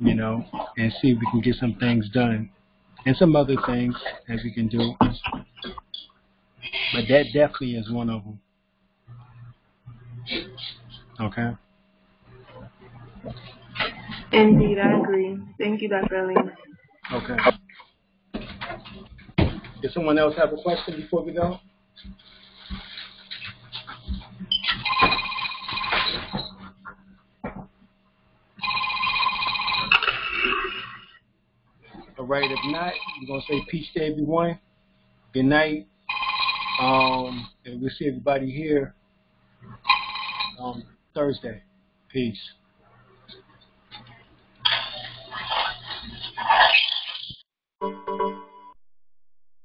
You know, and see if we can get some things done and some other things that we can do. But that definitely is one of them. Okay. Indeed, I agree. Thank you, Dr. Lee. Okay. Does someone else have a question before we go? All right, if not, we're going to say peace to everyone. Good night. Um, and we'll see everybody here um, Thursday. Peace.